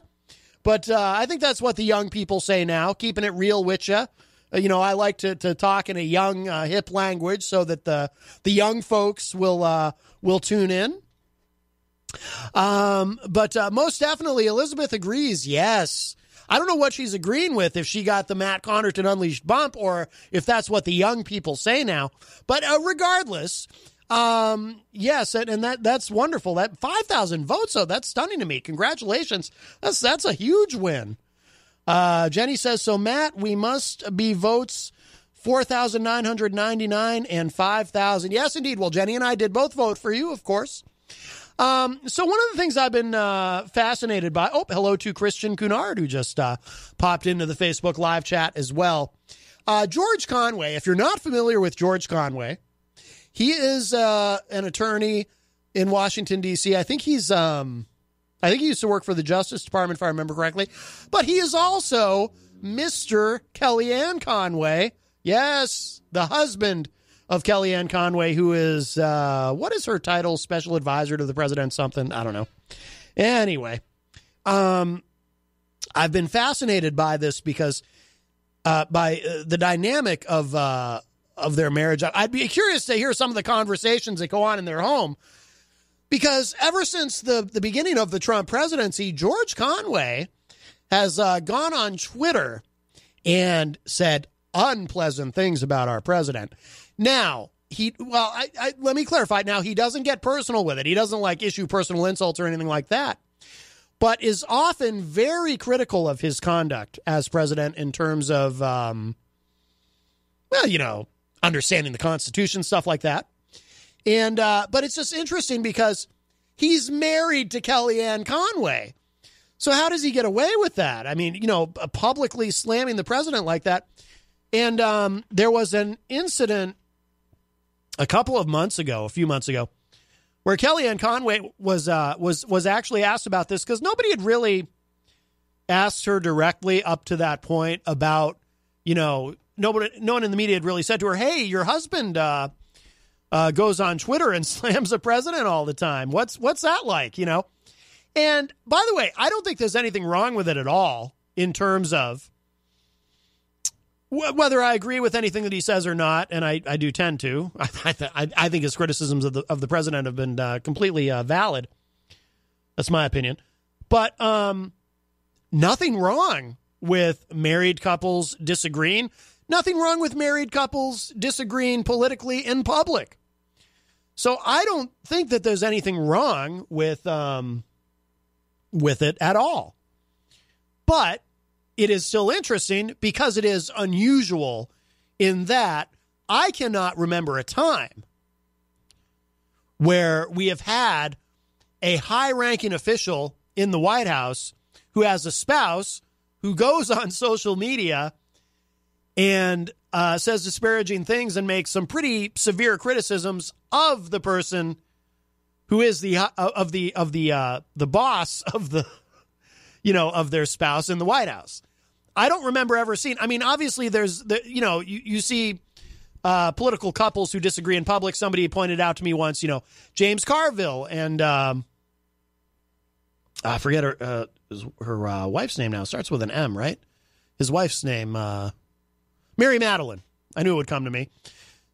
But uh, I think that's what the young people say now, keeping it real with you. You know, I like to, to talk in a young, uh, hip language so that the the young folks will uh, will tune in. Um, but uh, most definitely, Elizabeth agrees. Yes. I don't know what she's agreeing with if she got the Matt Connarton Unleashed bump or if that's what the young people say now. But uh, regardless, um, yes, and, and that that's wonderful. That five thousand votes, though, that's stunning to me. Congratulations. That's that's a huge win. Uh, Jenny says so. Matt, we must be votes. 4,999 and 5,000. Yes, indeed. Well, Jenny and I did both vote for you, of course. Um, so one of the things I've been uh, fascinated by. Oh, hello to Christian Cunard who just uh, popped into the Facebook live chat as well. Uh, George Conway. If you're not familiar with George Conway, he is uh, an attorney in Washington D.C. I think he's. Um, I think he used to work for the Justice Department, if I remember correctly. But he is also Mr. Kellyanne Conway. Yes, the husband of Kellyanne Conway, who is, uh, what is her title? Special advisor to the president, something. I don't know. Anyway, um, I've been fascinated by this because, uh, by uh, the dynamic of, uh, of their marriage. I'd be curious to hear some of the conversations that go on in their home because ever since the, the beginning of the Trump presidency, George Conway has uh, gone on Twitter and said unpleasant things about our president. Now, he well, I, I, let me clarify. Now, he doesn't get personal with it. He doesn't like issue personal insults or anything like that, but is often very critical of his conduct as president in terms of, um, well, you know, understanding the Constitution, stuff like that. And uh, but it's just interesting because he's married to Kellyanne Conway. So how does he get away with that? I mean, you know, publicly slamming the president like that. And um, there was an incident a couple of months ago, a few months ago, where Kellyanne Conway was uh, was was actually asked about this because nobody had really asked her directly up to that point about, you know, nobody, no one in the media had really said to her, "Hey, your husband uh, uh, goes on Twitter and slams the president all the time. What's what's that like?" You know. And by the way, I don't think there's anything wrong with it at all in terms of whether I agree with anything that he says or not, and I, I do tend to. I, I, I think his criticisms of the of the president have been uh, completely uh, valid. That's my opinion. But um, nothing wrong with married couples disagreeing. Nothing wrong with married couples disagreeing politically in public. So I don't think that there's anything wrong with um, with it at all. But it is still interesting because it is unusual in that I cannot remember a time where we have had a high ranking official in the White House who has a spouse who goes on social media and uh, says disparaging things and makes some pretty severe criticisms of the person who is the uh, of the of the uh, the boss of the you know of their spouse in the White House. I don't remember ever seeing. I mean, obviously, there's the you know you, you see uh, political couples who disagree in public. Somebody pointed out to me once, you know, James Carville and um, I forget her uh, her uh, wife's name now. Starts with an M, right? His wife's name, uh, Mary Matalin. I knew it would come to me.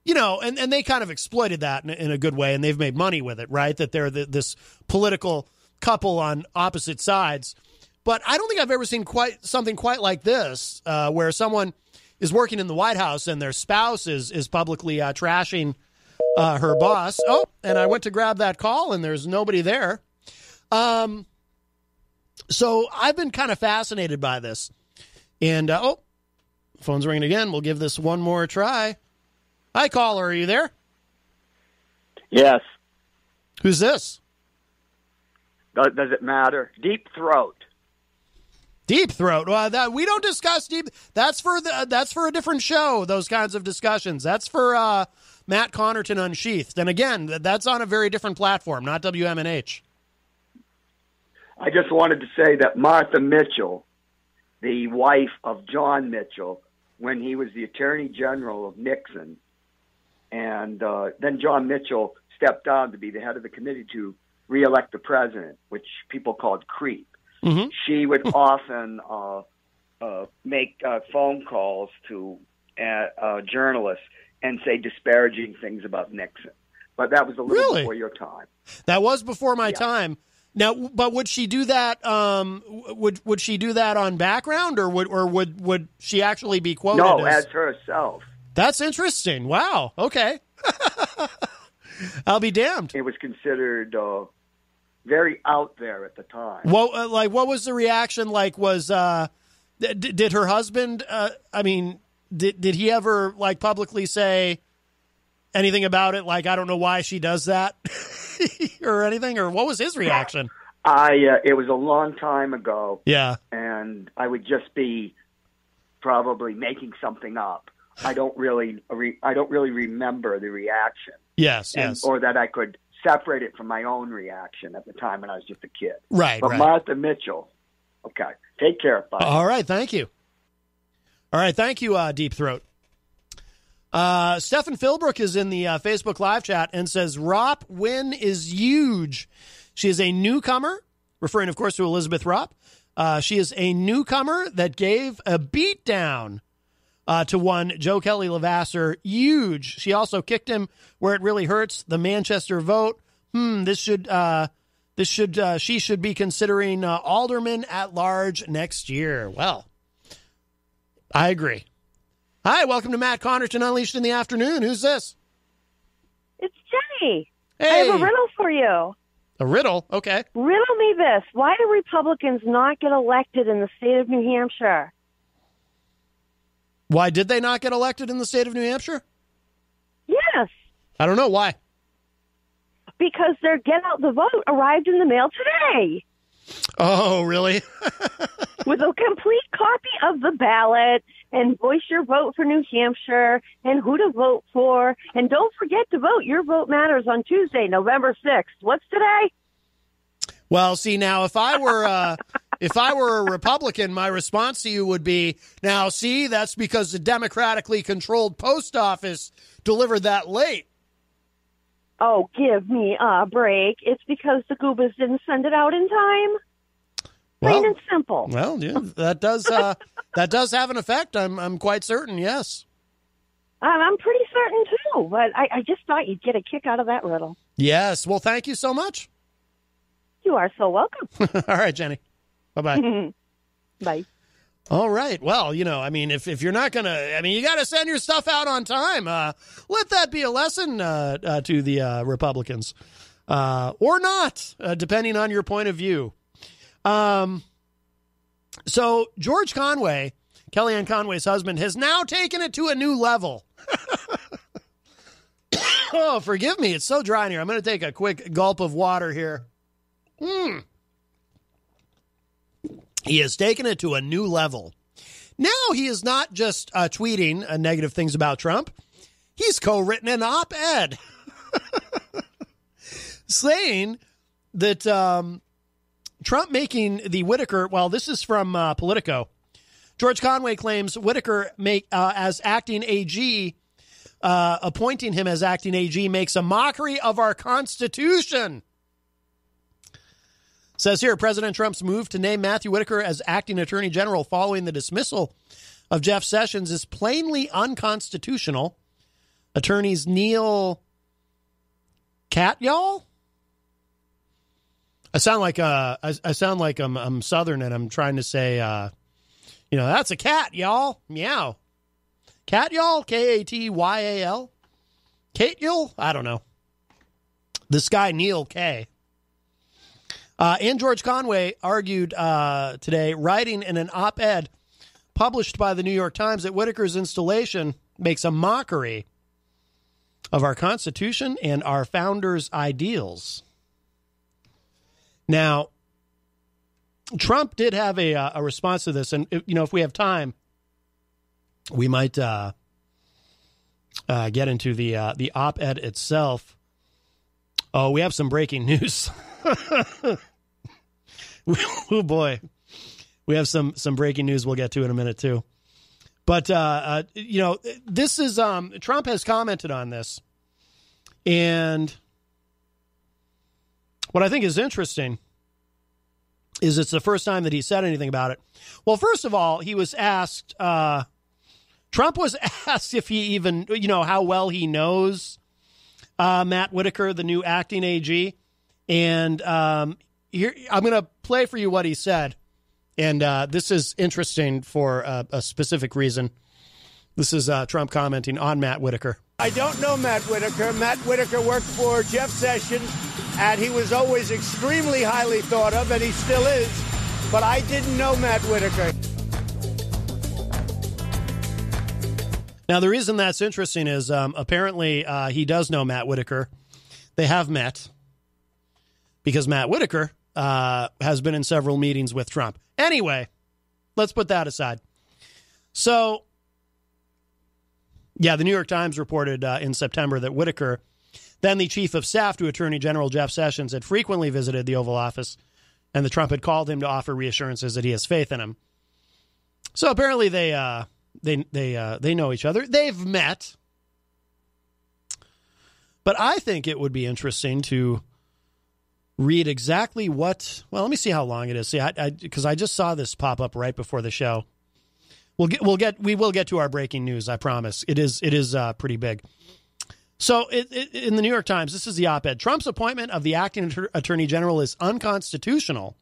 You know, and, and they kind of exploited that in, in a good way, and they've made money with it, right? That they're the, this political couple on opposite sides but I don't think I've ever seen quite something quite like this, uh, where someone is working in the White House and their spouse is is publicly uh, trashing uh, her boss. Oh, and I went to grab that call and there's nobody there. Um, so I've been kind of fascinated by this. And uh, oh, phone's ringing again. We'll give this one more try. Hi, caller. Are you there? Yes. Who's this? Does, it matter? Deep throat. Deep throat. Well, that we don't discuss deep. That's for the. That's for a different show. Those kinds of discussions. That's for uh, Matt Connarton Unsheathed. And again, that's on a very different platform, not WMNH. I just wanted to say that Martha Mitchell, the wife of John Mitchell, when he was the Attorney General of Nixon, and uh, then John Mitchell stepped down to be the head of the committee to reelect the president, which people called creep. Mhm. she would often uh, uh, make uh, phone calls to uh, uh, journalists and say disparaging things about Nixon. But that was a little Really? before your time. That was before my Yeah. time. Now, but would she do that? Um, would would she do that on background, or would or would would she actually be quoted? No, as, as herself. that's interesting. Wow. Okay. I'll be damned. It was considered uh, very out there at the time. What uh, like what was the reaction like? Was uh, d- did her husband? Uh, I mean, did did he ever like publicly say anything about it? Like I don't know why she does that, or anything, or what was his reaction? I uh, it was a long time ago, Yeah. and I would just be probably making something up. I don't really re- I don't really remember the reaction, Yes. and, Yes. or that I could separate it from my own reaction at the time when I was just a kid. right. But right. Martha Mitchell, okay, take care, bye. All right, thank you. All right, thank you, uh, Deep Throat. Uh, Stefan Philbrook is in the uh, Facebook live chat and says Rop win is huge. She is a newcomer, referring, of course, to Elizabeth Rop. Uh, she is a newcomer that gave a beatdown uh, to one Joe Kelly Levasseur. Huge. She also kicked him where it really hurts. The Manchester vote. Hmm. This should. Uh, this should. Uh, she should be considering uh, alderman at large next year. Well, I agree. Hi, welcome to Matt Connarton Unleashed in the afternoon. Who's this? It's Jenny. Hey. I have a riddle for you. a riddle. Okay. Riddle me this. Why do Republicans not get elected in the state of New Hampshire? Why did they not get elected in the state of New Hampshire? Yes, I don't know why. because their get out the vote arrived in the mail today Oh, really? with a complete copy of the ballot and voice your vote for New Hampshire and who to vote for. And don't forget to vote. Your vote matters on Tuesday, November 6th. What's today? Well, see now, if I were uh, if I were a Republican, my response to you would be, "Now, see, that's because the democratically controlled post office delivered that late." Oh, give me a break. It's because the Goobas didn't send it out in time. Plain Well, and simple. well, yeah, that does uh, that does have an effect. I'm I'm quite certain. Yes. Um, I'm pretty certain too, but I, I just thought you'd get a kick out of that riddle. Yes. Well, thank you so much. You are so welcome. All right, Jenny. Bye bye. Bye. All right. Well, you know, I mean, if, if you're not going to, I mean, you got to send your stuff out on time. Uh, let that be a lesson uh, uh, to the uh, Republicans uh, or not, uh, depending on your point of view. Um, so, George Conway, Kellyanne Conway's husband, has now taken it to a new level. oh, forgive me. It's so dry in here. I'm going to take a quick gulp of water here. Mm. He has taken it to a new level. Now he is not just uh, tweeting uh, negative things about Trump. He's co-written an op-ed saying that um, Trump making the Whitaker. Well, this is from uh, Politico. George Conway claims Whitaker make uh, as acting AG, uh, appointing him as acting AG makes a mockery of our Constitution. Says here President Trump's move to name Matthew Whitaker as acting attorney general following the dismissal of Jeff Sessions is plainly unconstitutional. Attorneys Neil Katyal? I sound like uh, I, I sound like I'm, I'm Southern and I'm trying to say, uh, you know, that's a cat, y'all. Meow. Cat, y'all? K A T Y A L? Kate, y'all? I don't know. This guy, Neil K. Uh, and George Conway argued uh, today, writing in an op ed published by the New York Times, that Whitaker's installation makes a mockery of our Constitution and our founders' ideals. Now, Trump did have a, uh, a response to this, and you know, if we have time, we might uh, uh, get into the uh, the op-ed itself. Oh, we have some breaking news. oh boy, we have some some breaking news. We'll get to in a minute too. But uh, uh, you know, this is um, Trump has commented on this, and what I think is interesting is it's the first time that he said anything about it. Well, first of all, he was asked. Uh, Trump was asked if he even, you know, how well he knows uh, Matt Whitaker, the new acting AG, and um, here I'm going to play for you what he said, and uh, this is interesting for a, specific reason. This is uh, Trump commenting on Matt Whitaker. I don't know Matt Whitaker. Matt Whitaker worked for Jeff Sessions, and he was always extremely highly thought of, and he still is. But I didn't know Matt Whitaker. Now, the reason that's interesting is um, apparently uh, he does know Matt Whitaker. They have met because Matt Whitaker uh, has been in several meetings with Trump. Anyway, let's put that aside. So, yeah, the New York Times reported uh, in September that Whitaker, then the chief of staff to Attorney General Jeff Sessions, had frequently visited the Oval Office, and the Trump had called him to offer reassurances that he has faith in him. So apparently they uh, they they uh, they know each other. They've met, but I think it would be interesting to read exactly what. Well, let me see how long it is. See, I because I, I just saw this pop up right before the show. We'll get we'll get we will get to our breaking news. I promise. It is it is uh, pretty big. So, it, it, in the New York Times, this is the op ed. Trump's appointment of the acting attorney general is unconstitutional.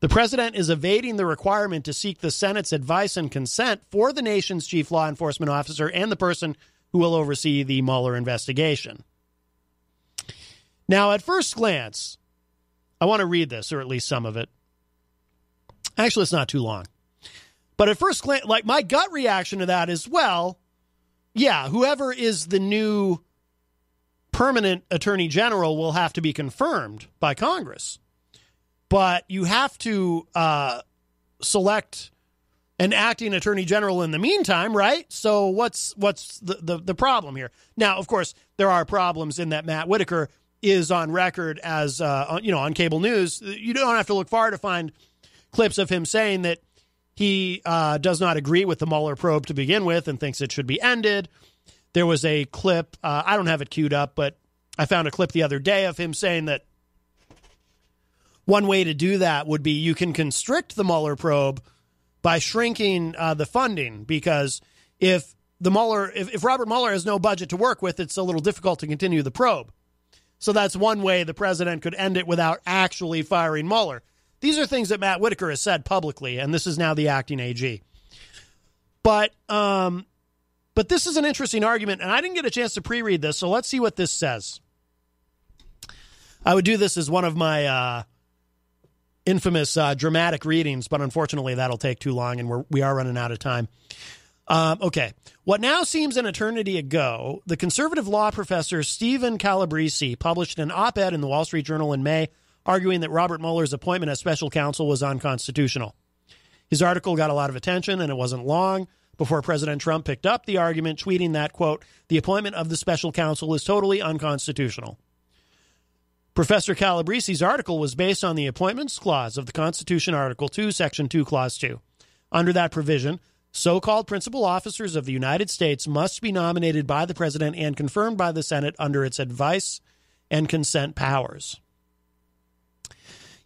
The president is evading the requirement to seek the Senate's advice and consent for the nation's chief law enforcement officer and the person who will oversee the Mueller investigation. Now, at first glance, I want to read this, or at least some of it. Actually, it's not too long. But at first glance, like my gut reaction to that is, well, yeah, whoever is the new permanent attorney general will have to be confirmed by Congress. But you have to uh, select an acting attorney general in the meantime, right? So what's what's the, the, the problem here? Now, of course, there are problems in that Matt Whitaker is on record as uh, you know on cable news. You don't have to look far to find clips of him saying that he uh, does not agree with the Mueller probe to begin with and thinks it should be ended. There was a clip, uh, I don't have it queued up, but I found a clip the other day of him saying that one way to do that would be you can constrict the Mueller probe by shrinking uh, the funding because if the Mueller, if, if Robert Mueller has no budget to work with, it's a little difficult to continue the probe. So that's one way the president could end it without actually firing Mueller. These are things that Matt Whitaker has said publicly, and this is now the acting AG. But um, but this is an interesting argument, and I didn't get a chance to pre-read this, so let's see what this says. I would do this as one of my uh, infamous uh, dramatic readings, but unfortunately that'll take too long, and we're we are running out of time. Um, okay. What now seems an eternity ago, the conservative law professor Steven Calabresi published an op ed in the Wall Street Journal in May arguing that Robert Mueller's appointment as special counsel was unconstitutional. His article got a lot of attention, and it wasn't long before President Trump picked up the argument, tweeting that, quote, the appointment of the special counsel is totally unconstitutional. Professor Calabresi's article was based on the Appointments Clause of the Constitution, Article 2, Section 2, Clause 2. Under that provision, so called principal officers of the United States must be nominated by the President and confirmed by the Senate under its advice and consent powers.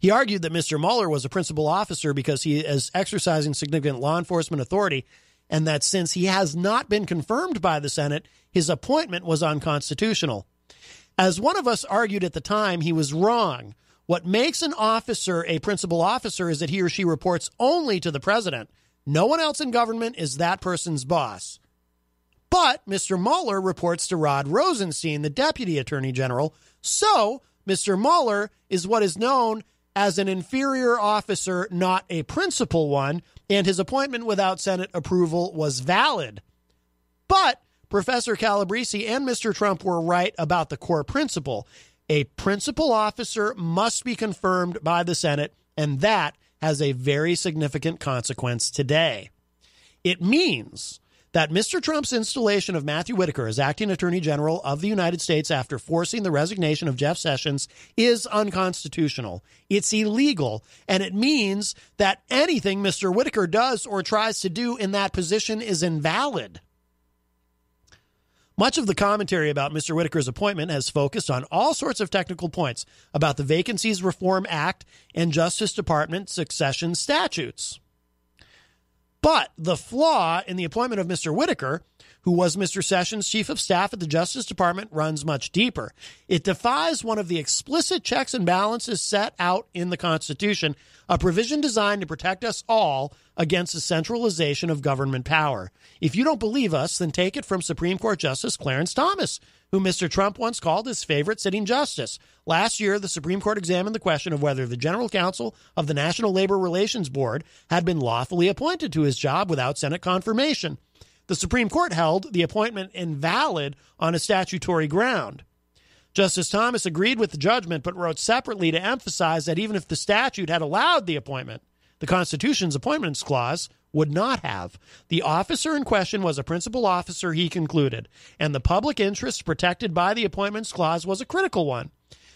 He argued that Mr. Mueller was a principal officer because he is exercising significant law enforcement authority, and that since he has not been confirmed by the Senate, his appointment was unconstitutional. As one of us argued at the time, he was wrong. What makes an officer a principal officer is that he or she reports only to the president. No one else in government is that person's boss. But Mr. Mueller reports to Rod Rosenstein, the deputy attorney general. So Mr. Mueller is what is known as an inferior officer, not a principal one, and his appointment without Senate approval was valid. But Professor Calabresi and Mr. Trump were right about the core principle. A principal officer must be confirmed by the Senate, and that has a very significant consequence today. It means that Mr. Trump's installation of Matthew Whitaker as acting attorney general of the United States after forcing the resignation of Jeff Sessions is unconstitutional. It's illegal. And it means that anything Mr. Whitaker does or tries to do in that position is invalid. Much of the commentary about Mr. Whitaker's appointment has focused on all sorts of technical points about the Vacancies Reform Act and Justice Department succession statutes. But the flaw in the appointment of Mr. Whitaker, who was Mr. Sessions' chief of staff at the Justice Department, runs much deeper. It defies one of the explicit checks and balances set out in the Constitution, a provision designed to protect us all against the centralization of government power. If you don't believe us, then take it from Supreme Court Justice Clarence Thomas, who Mr. Trump once called his favorite sitting justice. Last year, the Supreme Court examined the question of whether the General Counsel of the National Labor Relations Board had been lawfully appointed to his job without Senate confirmation. The Supreme Court held the appointment invalid on a statutory ground. Justice Thomas agreed with the judgment, but wrote separately to emphasize that even if the statute had allowed the appointment, the Constitution's appointments clause would not have. The officer in question was a principal officer, he concluded, and the public interest protected by the appointments clause was a critical one.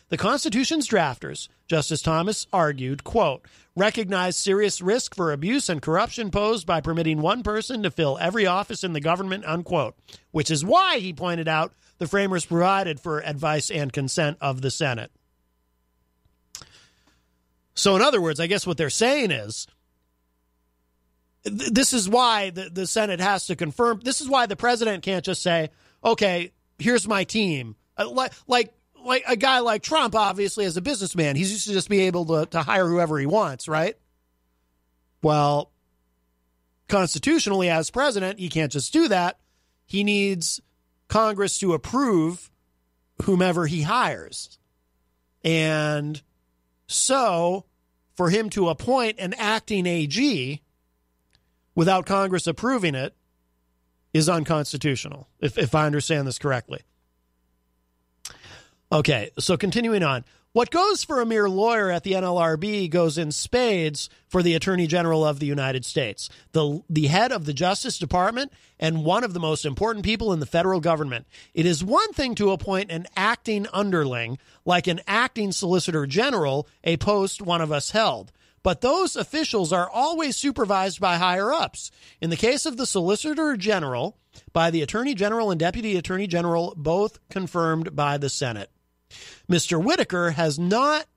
The Constitution's drafters, Justice Thomas argued, quote, recognize serious risk for abuse and corruption posed by permitting one person to fill every office in the government, unquote, which is why, he pointed out, the framers provided for advice and consent of the Senate. So, in other words, I guess what they're saying is th- this is why the, the Senate has to confirm. This is why the president can't just say, okay, here's my team. Uh, like, like, like a guy like Trump, obviously, as a businessman, he's used to just be able to, to hire whoever he wants, right? Well, constitutionally, as president, he can't just do that. He needs Congress to approve whomever he hires. And so, for him to appoint an acting AG without Congress approving it is unconstitutional, if, if I understand this correctly. Okay, so continuing on. What goes for a mere lawyer at the NLRB goes in spades for the Attorney General of the United States, the, the head of the Justice Department, and one of the most important people in the federal government. It is one thing to appoint an acting underling, like an acting Solicitor General, a post one of us held. But those officials are always supervised by higher ups. In the case of the Solicitor General, by the Attorney General and Deputy Attorney General, both confirmed by the Senate. Mr. Whitaker has not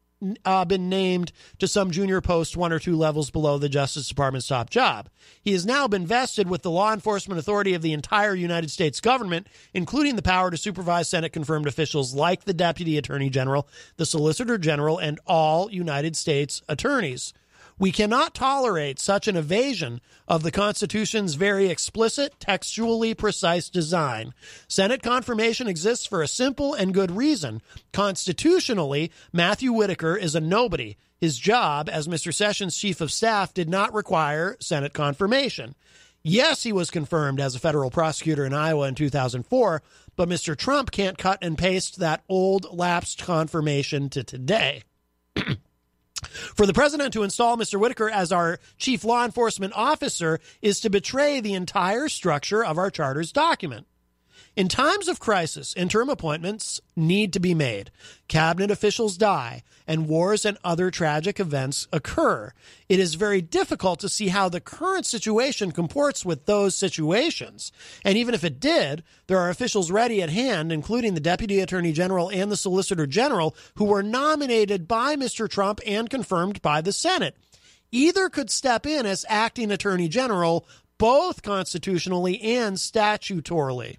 uh, been named to some junior post one or two levels below the Justice Department's top job. He has now been vested with the law enforcement authority of the entire United States government, including the power to supervise Senate confirmed officials like the Deputy Attorney General, the Solicitor General, and all United States attorneys. We cannot tolerate such an evasion of the Constitution's very explicit, textually precise design. Senate confirmation exists for a simple and good reason. Constitutionally, Matthew Whitaker is a nobody. His job as Mr. Sessions' chief of staff did not require Senate confirmation. Yes, he was confirmed as a federal prosecutor in Iowa in 2004, but Mr. Trump can't cut and paste that old lapsed confirmation to today. For the president to install Mr. Whitaker as our chief law enforcement officer is to betray the entire structure of our charter's document. In times of crisis, interim appointments need to be made. Cabinet officials die, and wars and other tragic events occur. It is very difficult to see how the current situation comports with those situations. And even if it did, there are officials ready at hand, including the Deputy Attorney General and the Solicitor General, who were nominated by Mr. Trump and confirmed by the Senate. Either could step in as acting Attorney General, both constitutionally and statutorily.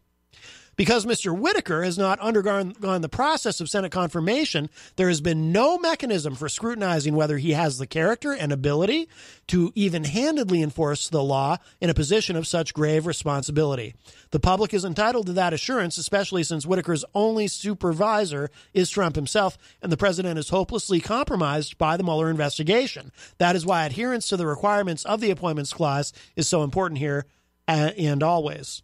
Because Mr. Whitaker has not undergone the process of Senate confirmation, there has been no mechanism for scrutinizing whether he has the character and ability to even handedly enforce the law in a position of such grave responsibility. The public is entitled to that assurance, especially since Whitaker's only supervisor is Trump himself, and the president is hopelessly compromised by the Mueller investigation. That is why adherence to the requirements of the Appointments Clause is so important here uh, and always.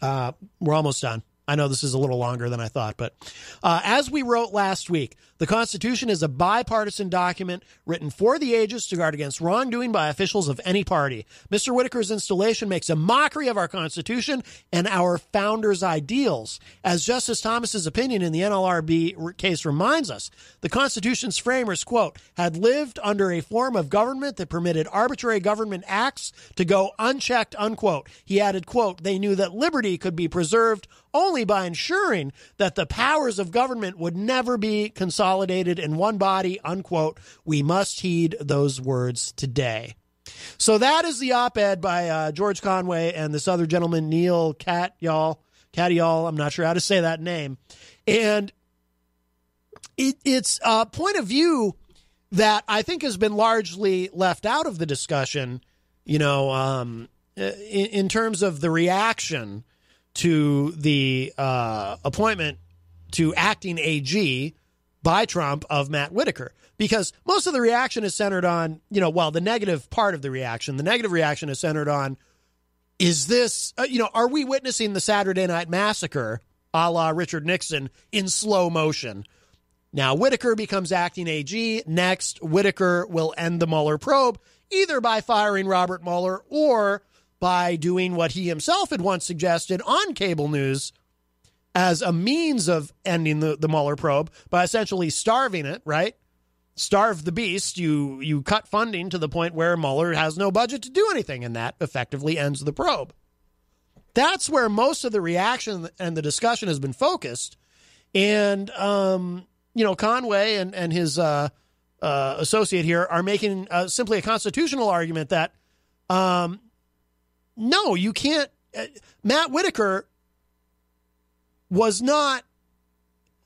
Uh, we're almost done. I know this is a little longer than I thought, but uh, as we wrote last week, the Constitution is a bipartisan document written for the ages to guard against wrongdoing by officials of any party. Mr. Whitaker's installation makes a mockery of our Constitution and our founders' ideals. As Justice Thomas's opinion in the NLRB case reminds us, the Constitution's framers, quote, had lived under a form of government that permitted arbitrary government acts to go unchecked, unquote. He added, quote, they knew that liberty could be preserved only by ensuring that the powers of government would never be consolidated in one body, unquote. We must heed those words today. So that is the op-ed by uh, George Conway and this other gentleman, Neil Katyal. Katyal, I'm not sure how to say that name. And it, it's a point of view that I think has been largely left out of the discussion, you know, um, in, in terms of the reaction to the uh, appointment to acting AG by Trump of Matt Whitaker. Because most of the reaction is centered on, you know, well, the negative part of the reaction, the negative reaction is centered on is this, uh, you know, are we witnessing the Saturday Night Massacre a la Richard Nixon in slow motion? Now, Whitaker becomes acting AG. Next, Whitaker will end the Mueller probe either by firing Robert Mueller or by doing what he himself had once suggested on cable news as a means of ending the, the Mueller probe by essentially starving it, right? Starve the beast. You you cut funding to the point where Mueller has no budget to do anything, and that effectively ends the probe. That's where most of the reaction and the discussion has been focused. And um, you know, Conway and and his uh, uh, associate here are making uh, simply a constitutional argument that um, no, you can't. Uh, Matt Whitaker was not,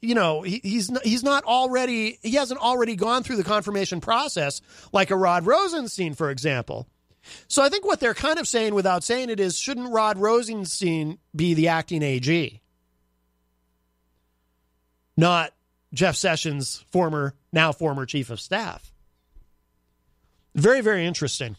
you know, he, he's not, he's not already he hasn't already gone through the confirmation process like a Rod Rosenstein, for example. So I think what they're kind of saying without saying it is, shouldn't Rod Rosenstein be the acting AG, not Jeff Sessions, former now former chief of staff? Very very interesting.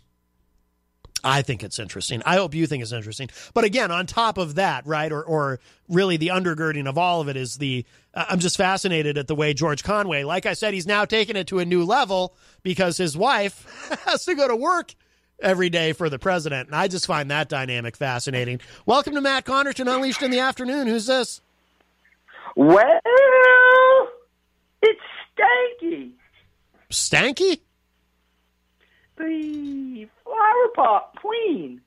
I think it's interesting. I hope you think it's interesting. But again, on top of that, right, or or really the undergirding of all of it is the uh, I'm just fascinated at the way George Conway, like I said, he's now taken it to a new level because his wife has to go to work every day for the president, and I just find that dynamic fascinating. Welcome to Matt Connarton Unleashed in the afternoon. Who's this? Well, it's Stanky, Stanky. the flower pot queen.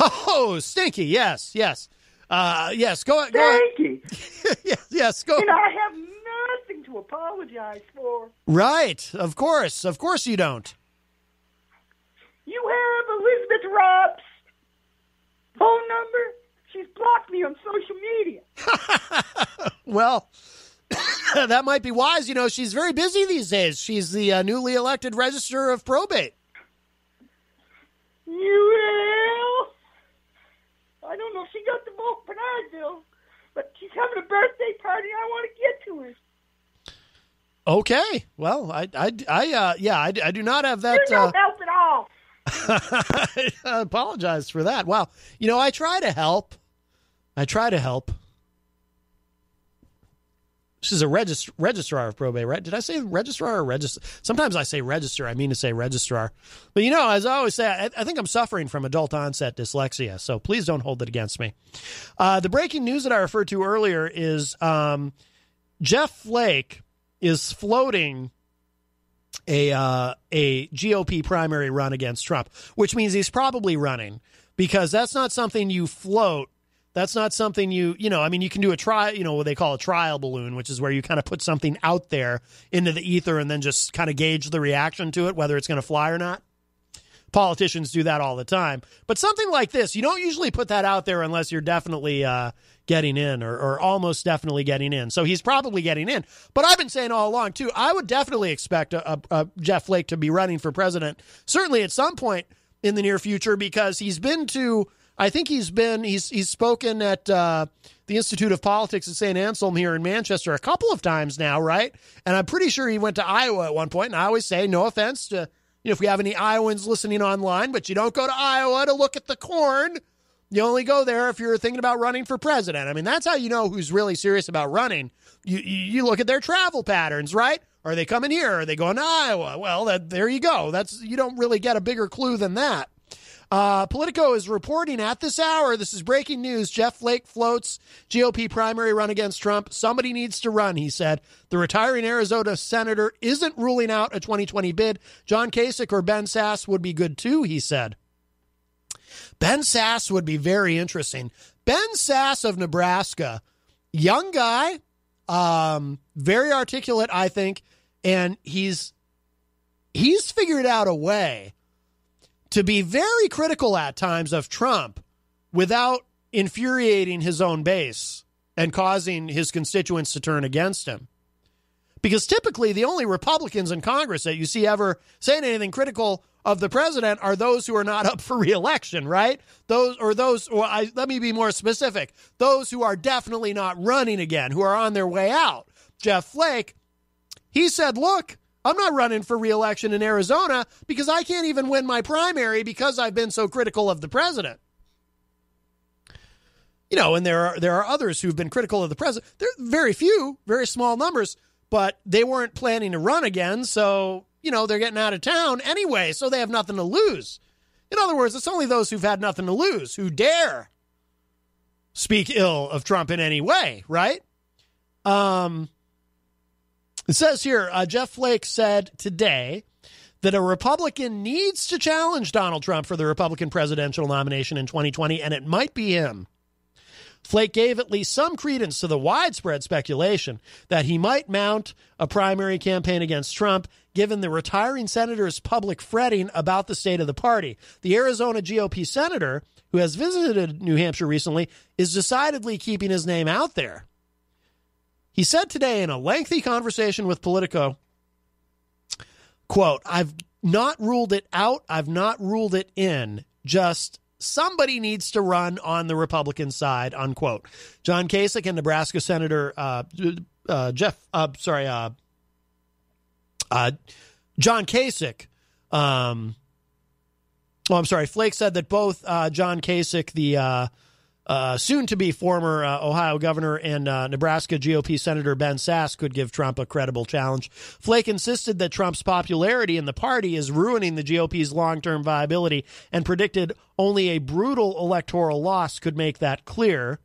Oh, Stinky. Yes, yes, uh, yes. Go, go ahead. Stanky. yes, yes. Go. And I have nothing to apologize for. Right. Of course. Of course you don't. You have Elizabeth Robb's phone number? She's blocked me on social media. Well, that might be wise. You know, she's very busy these days. She's the uh, newly elected register of probate. You will? I don't know if she got the vote for Nashville, but she's having a birthday party. I want to get to her. Okay. Well, I, I, I uh, yeah, I, I do not have that. You're no Uh, help at all. I apologize for that. Wow. You know, I try to help. I try to help. She's a regist- registrar of probate, right? Did I say registrar or register? Sometimes I say register. I mean to say registrar. But you know, as I always say, I, I think I'm suffering from adult onset dyslexia. So please don't hold it against me. Uh, the breaking news that I referred to earlier is um, Jeff Flake is floating a uh, a GOP primary run against Trump, which means he's probably running because that's not something you float. That's not something you you know. I mean, you can do a trial. You know what they call a trial balloon, which is where you kind of put something out there into the ether and then just kind of gauge the reaction to it, whether it's going to fly or not. Politicians do that all the time, but something like this, you don't usually put that out there unless you're definitely uh, getting in or, or almost definitely getting in. So he's probably getting in. But I've been saying all along too. I would definitely expect a, a, a Jeff Flake to be running for president, certainly at some point in the near future, because he's been to. I think he's been he's he's spoken at uh, the Institute of Politics at St. Anselm here in Manchester a couple of times now, right? And I'm pretty sure he went to Iowa at one point. And I always say, no offense to you know if we have any Iowans listening online, but you don't go to Iowa to look at the corn. You only go there if you're thinking about running for president. I mean, that's how you know who's really serious about running. You you, look at their travel patterns, right? Are they coming here? Are they going to Iowa? Well, that, there you go. That's you don't really get a bigger clue than that. Uh, Politico is reporting at this hour. This is breaking news. Jeff Flake floats GOP primary run against Trump. Somebody needs to run, he said. The retiring Arizona senator isn't ruling out a 2020 bid. John Kasich or Ben Sasse would be good too, he said. Ben Sasse would be very interesting. Ben Sasse of Nebraska, young guy, um, very articulate, I think, and he's he's figured out a way to be very critical at times of Trump without infuriating his own base and causing his constituents to turn against him. Because typically, the only Republicans in Congress that you see ever saying anything critical of the president are those who are not up for reelection, right? Those or those, or I, let me be more specific: those who are definitely not running again, who are on their way out. Jeff Flake, he said, "Look, I'm not running for reelection in Arizona because I can't even win my primary because I've been so critical of the president." You know, and there are there are others who've been critical of the president. There are very few, very small numbers, but they weren't planning to run again, so you know they're getting out of town anyway, so they have nothing to lose. In other words, it's only those who've had nothing to lose who dare speak ill of Trump in any way, right? Um, it says here uh, Jeff Flake said today that a Republican needs to challenge Donald Trump for the Republican presidential nomination in 2020, and it might be him. Flake gave at least some credence to the widespread speculation that he might mount a primary campaign against Trump, given the retiring senator's public fretting about the state of the party. The Arizona GOP senator, who has visited New Hampshire recently, is decidedly keeping his name out there. He said today in a lengthy conversation with Politico, quote, I've not ruled it out, I've not ruled it in, just somebody needs to run on the Republican side, unquote. John Kasich and Nebraska Senator uh, uh, Jeff, uh, sorry, uh, uh, John Kasich. Um, oh, I'm sorry. Flake said that both uh, John Kasich, the Uh, soon to be former uh, Ohio governor, and uh, Nebraska GOP Senator Ben Sasse could give Trump a credible challenge. Flake insisted that Trump's popularity in the party is ruining the GOP's long term viability and predicted only a brutal electoral loss could make that clear.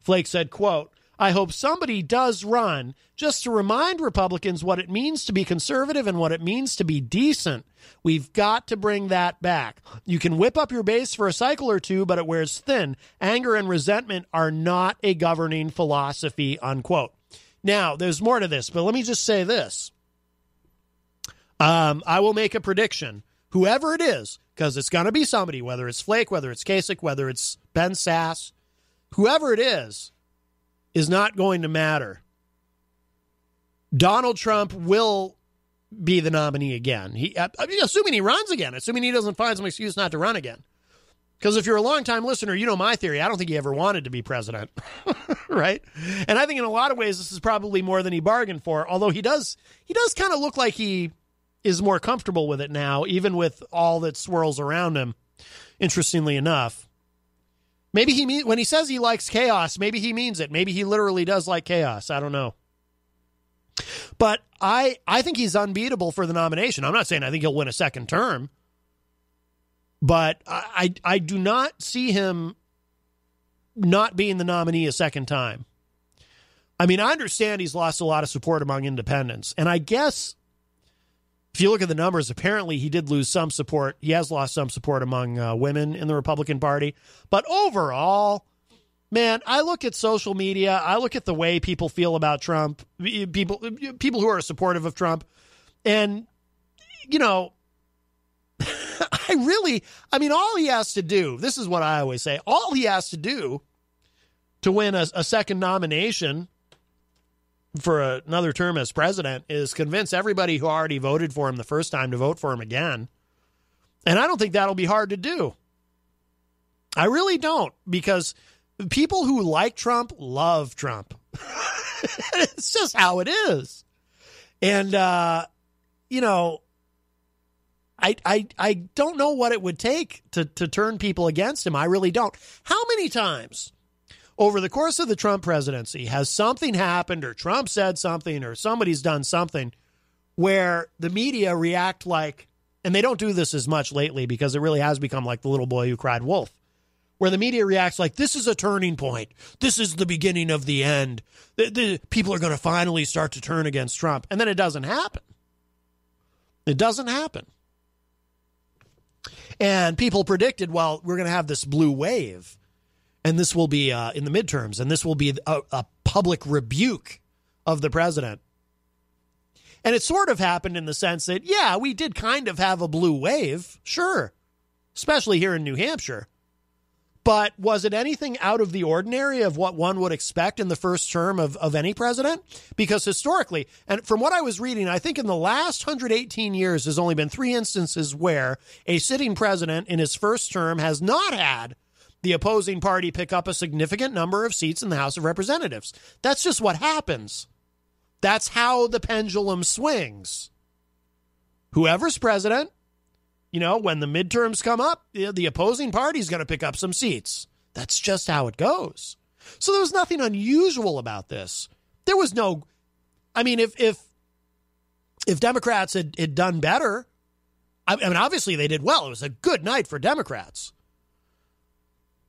Flake said, quote, I hope somebody does run just to remind Republicans what it means to be conservative and what it means to be decent. We've got to bring that back. You can whip up your base for a cycle or two, but it wears thin. Anger and resentment are not a governing philosophy, unquote. Now, there's more to this, but let me just say this. Um, I will make a prediction. Whoever it is, because it's going to be somebody, whether it's Flake, whether it's Kasich, whether it's Ben Sasse, whoever it is, is not going to matter. Donald Trump will be the nominee again. He, uh, I mean, assuming he runs again, assuming he doesn't find some excuse not to run again. Because if you're a longtime listener, you know my theory. I don't think he ever wanted to be president, right? And I think in a lot of ways this is probably more than he bargained for. Although he does, he does kind of look like he is more comfortable with it now, even with all that swirls around him. Interestingly enough, maybe he mean when he says he likes chaos. Maybe he means it. Maybe he literally does like chaos. I don't know. But I I think he's unbeatable for the nomination. I'm not saying I think he'll win a second term, but I I, I do not see him not being the nominee a second time. I mean, I understand he's lost a lot of support among independents, and I guess if you look at the numbers, apparently he did lose some support. He has lost some support among uh, women in the Republican Party, but overall, man, I look at social media, I look at the way people feel about Trump, people people who are supportive of Trump, and you know, I really, I mean, all he has to do. This is what I always say: all he has to do to win a, a second nomination for another term as president is convince everybody who already voted for him the first time to vote for him again. And I don't think that'll be hard to do. I really don't, because people who like Trump love Trump. it's just how it is. And, uh, you know, I, I, I don't know what it would take to, to turn people against him. I really don't. How many times over the course of the Trump presidency has something happened or Trump said something or somebody's done something where the media react like, and they don't do this as much lately because it really has become like the little boy who cried wolf, where the media reacts like, this is a turning point. This is the beginning of the end. The, the, people are going to finally start to turn against Trump. And then it doesn't happen. It doesn't happen. And people predicted, well, we're going to have this blue wave, and this will be uh, in the midterms, and this will be a, a public rebuke of the president. And it sort of happened in the sense that, yeah, we did kind of have a blue wave, sure, especially here in New Hampshire. But was it anything out of the ordinary of what one would expect in the first term of, of any president? Because historically, and from what I was reading, I think in the last 118 years, there's only been three instances where a sitting president in his first term has not had the opposing party pick up a significant number of seats in the House of Representatives. That's just what happens. That's how the pendulum swings. Whoever's president, you know, when the midterms come up, the, opposing party is going to pick up some seats. That's just how it goes. So there was nothing unusual about this. There was no, I mean, if if if Democrats had, had done better, I mean, obviously they did well. It was a good night for Democrats,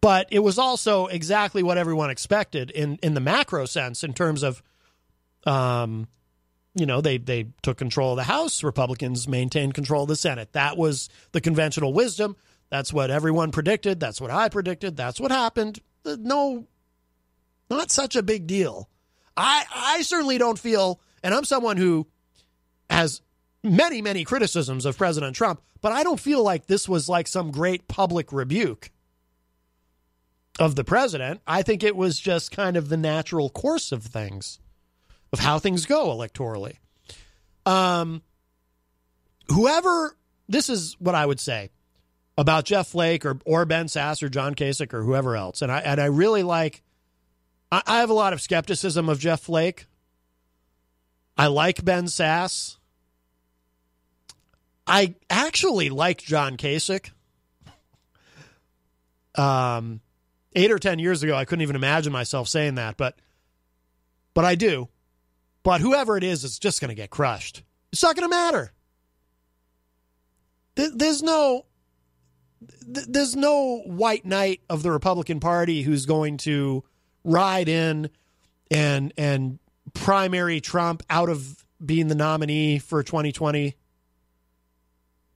but it was also exactly what everyone expected in in the macro sense in terms of, um, you know, they they took control of the House. Republicans maintained control of the Senate. That was the conventional wisdom. That's what everyone predicted. That's what I predicted. That's what happened. No, not such a big deal. I I certainly don't feel, and I'm someone who has many many criticisms of President Trump, but I don't feel like this was like some great public rebuke of the president. I think it was just kind of the natural course of things of how things go electorally. Um, whoever, this is what I would say about Jeff Flake or, or Ben Sasse or John Kasich or whoever else. And I, and I really like, I, I have a lot of skepticism of Jeff Flake. I like Ben Sasse. I actually like John Kasich. Um, eight or ten years ago, I couldn't even imagine myself saying that, but but I do. But whoever it is, is just going to get crushed. It's not going to matter. There's no, there's no white knight of the Republican Party who's going to ride in and and primary Trump out of being the nominee for 2020.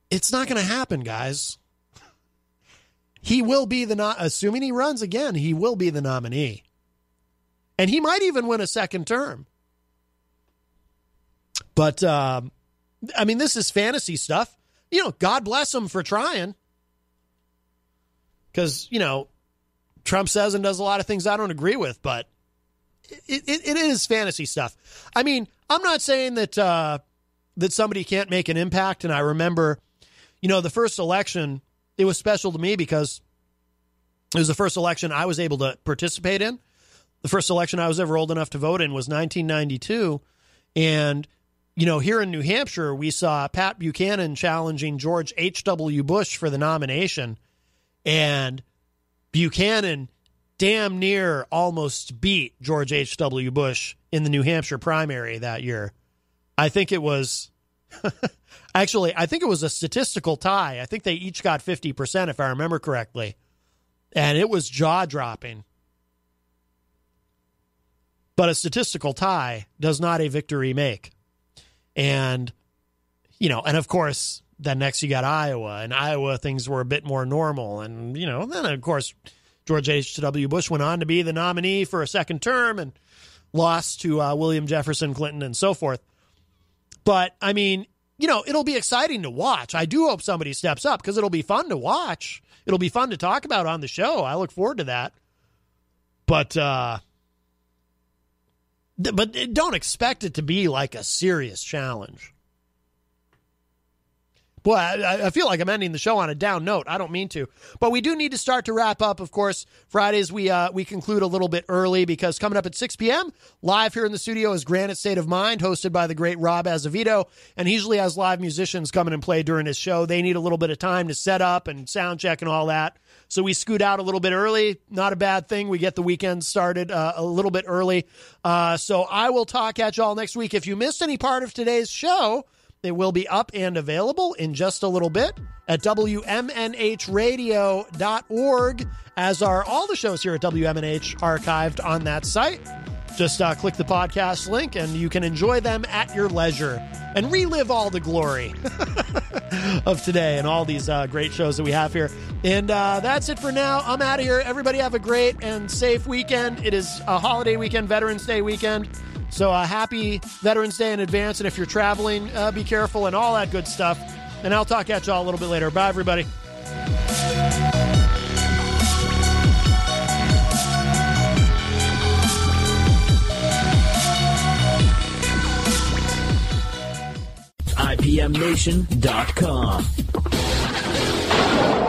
It's not going to happen, guys. He will be the not assuming he runs again, he will be the nominee. And he might even win a second term. But um, I mean, this is fantasy stuff. You know, God bless him for trying. Because, you know, Trump says and does a lot of things I don't agree with, but it, it, it is fantasy stuff. I mean, I'm not saying that uh, that somebody can't make an impact. And I remember, you know, the first election, it was special to me because it was the first election I was able to participate in. The first election I was ever old enough to vote in was 1992. And you know, here in New Hampshire, we saw Pat Buchanan challenging George H.W. Bush for the nomination. And Buchanan damn near almost beat George H.W. Bush in the New Hampshire primary that year. I think it was actually, I think it was a statistical tie. I think they each got 50%, if I remember correctly. And it was jaw dropping. But a statistical tie does not a victory make. And, you know, and of course, then next you got Iowa, and Iowa things were a bit more normal. And, you know, then of course, George H.W. Bush went on to be the nominee for a second term and lost to uh, William Jefferson Clinton and so forth. But, I mean, you know, it'll be exciting to watch. I do hope somebody steps up because it'll be fun to watch. It'll be fun to talk about on the show. I look forward to that. But, uh, but don't expect it to be like a serious challenge. Boy, I, I feel like I'm ending the show on a down note. I don't mean to, but we do need to start to wrap up. Of course, Fridays we uh, we conclude a little bit early because coming up at 6 p.m. live here in the studio is Granite State of Mind, hosted by the great Rob Azevedo, and he usually has live musicians come in and play during his show. They need a little bit of time to set up and sound check and all that. So we scoot out a little bit early. Not a bad thing. We get the weekend started uh, a little bit early. Uh, so I will talk at y'all next week. If you missed any part of today's show, it will be up and available in just a little bit at WMNHradio.org, as are all the shows here at WMNH archived on that site. Just uh, click the podcast link and you can enjoy them at your leisure and relive all the glory of today and all these uh, great shows that we have here. And uh, that's it for now. I'm out of here. Everybody have a great and safe weekend. It is a holiday weekend, Veterans Day weekend. So uh, happy Veterans Day in advance. And if you're traveling, uh, be careful and all that good stuff. And I'll talk at y'all a little bit later. Bye, everybody. IPMNation.com.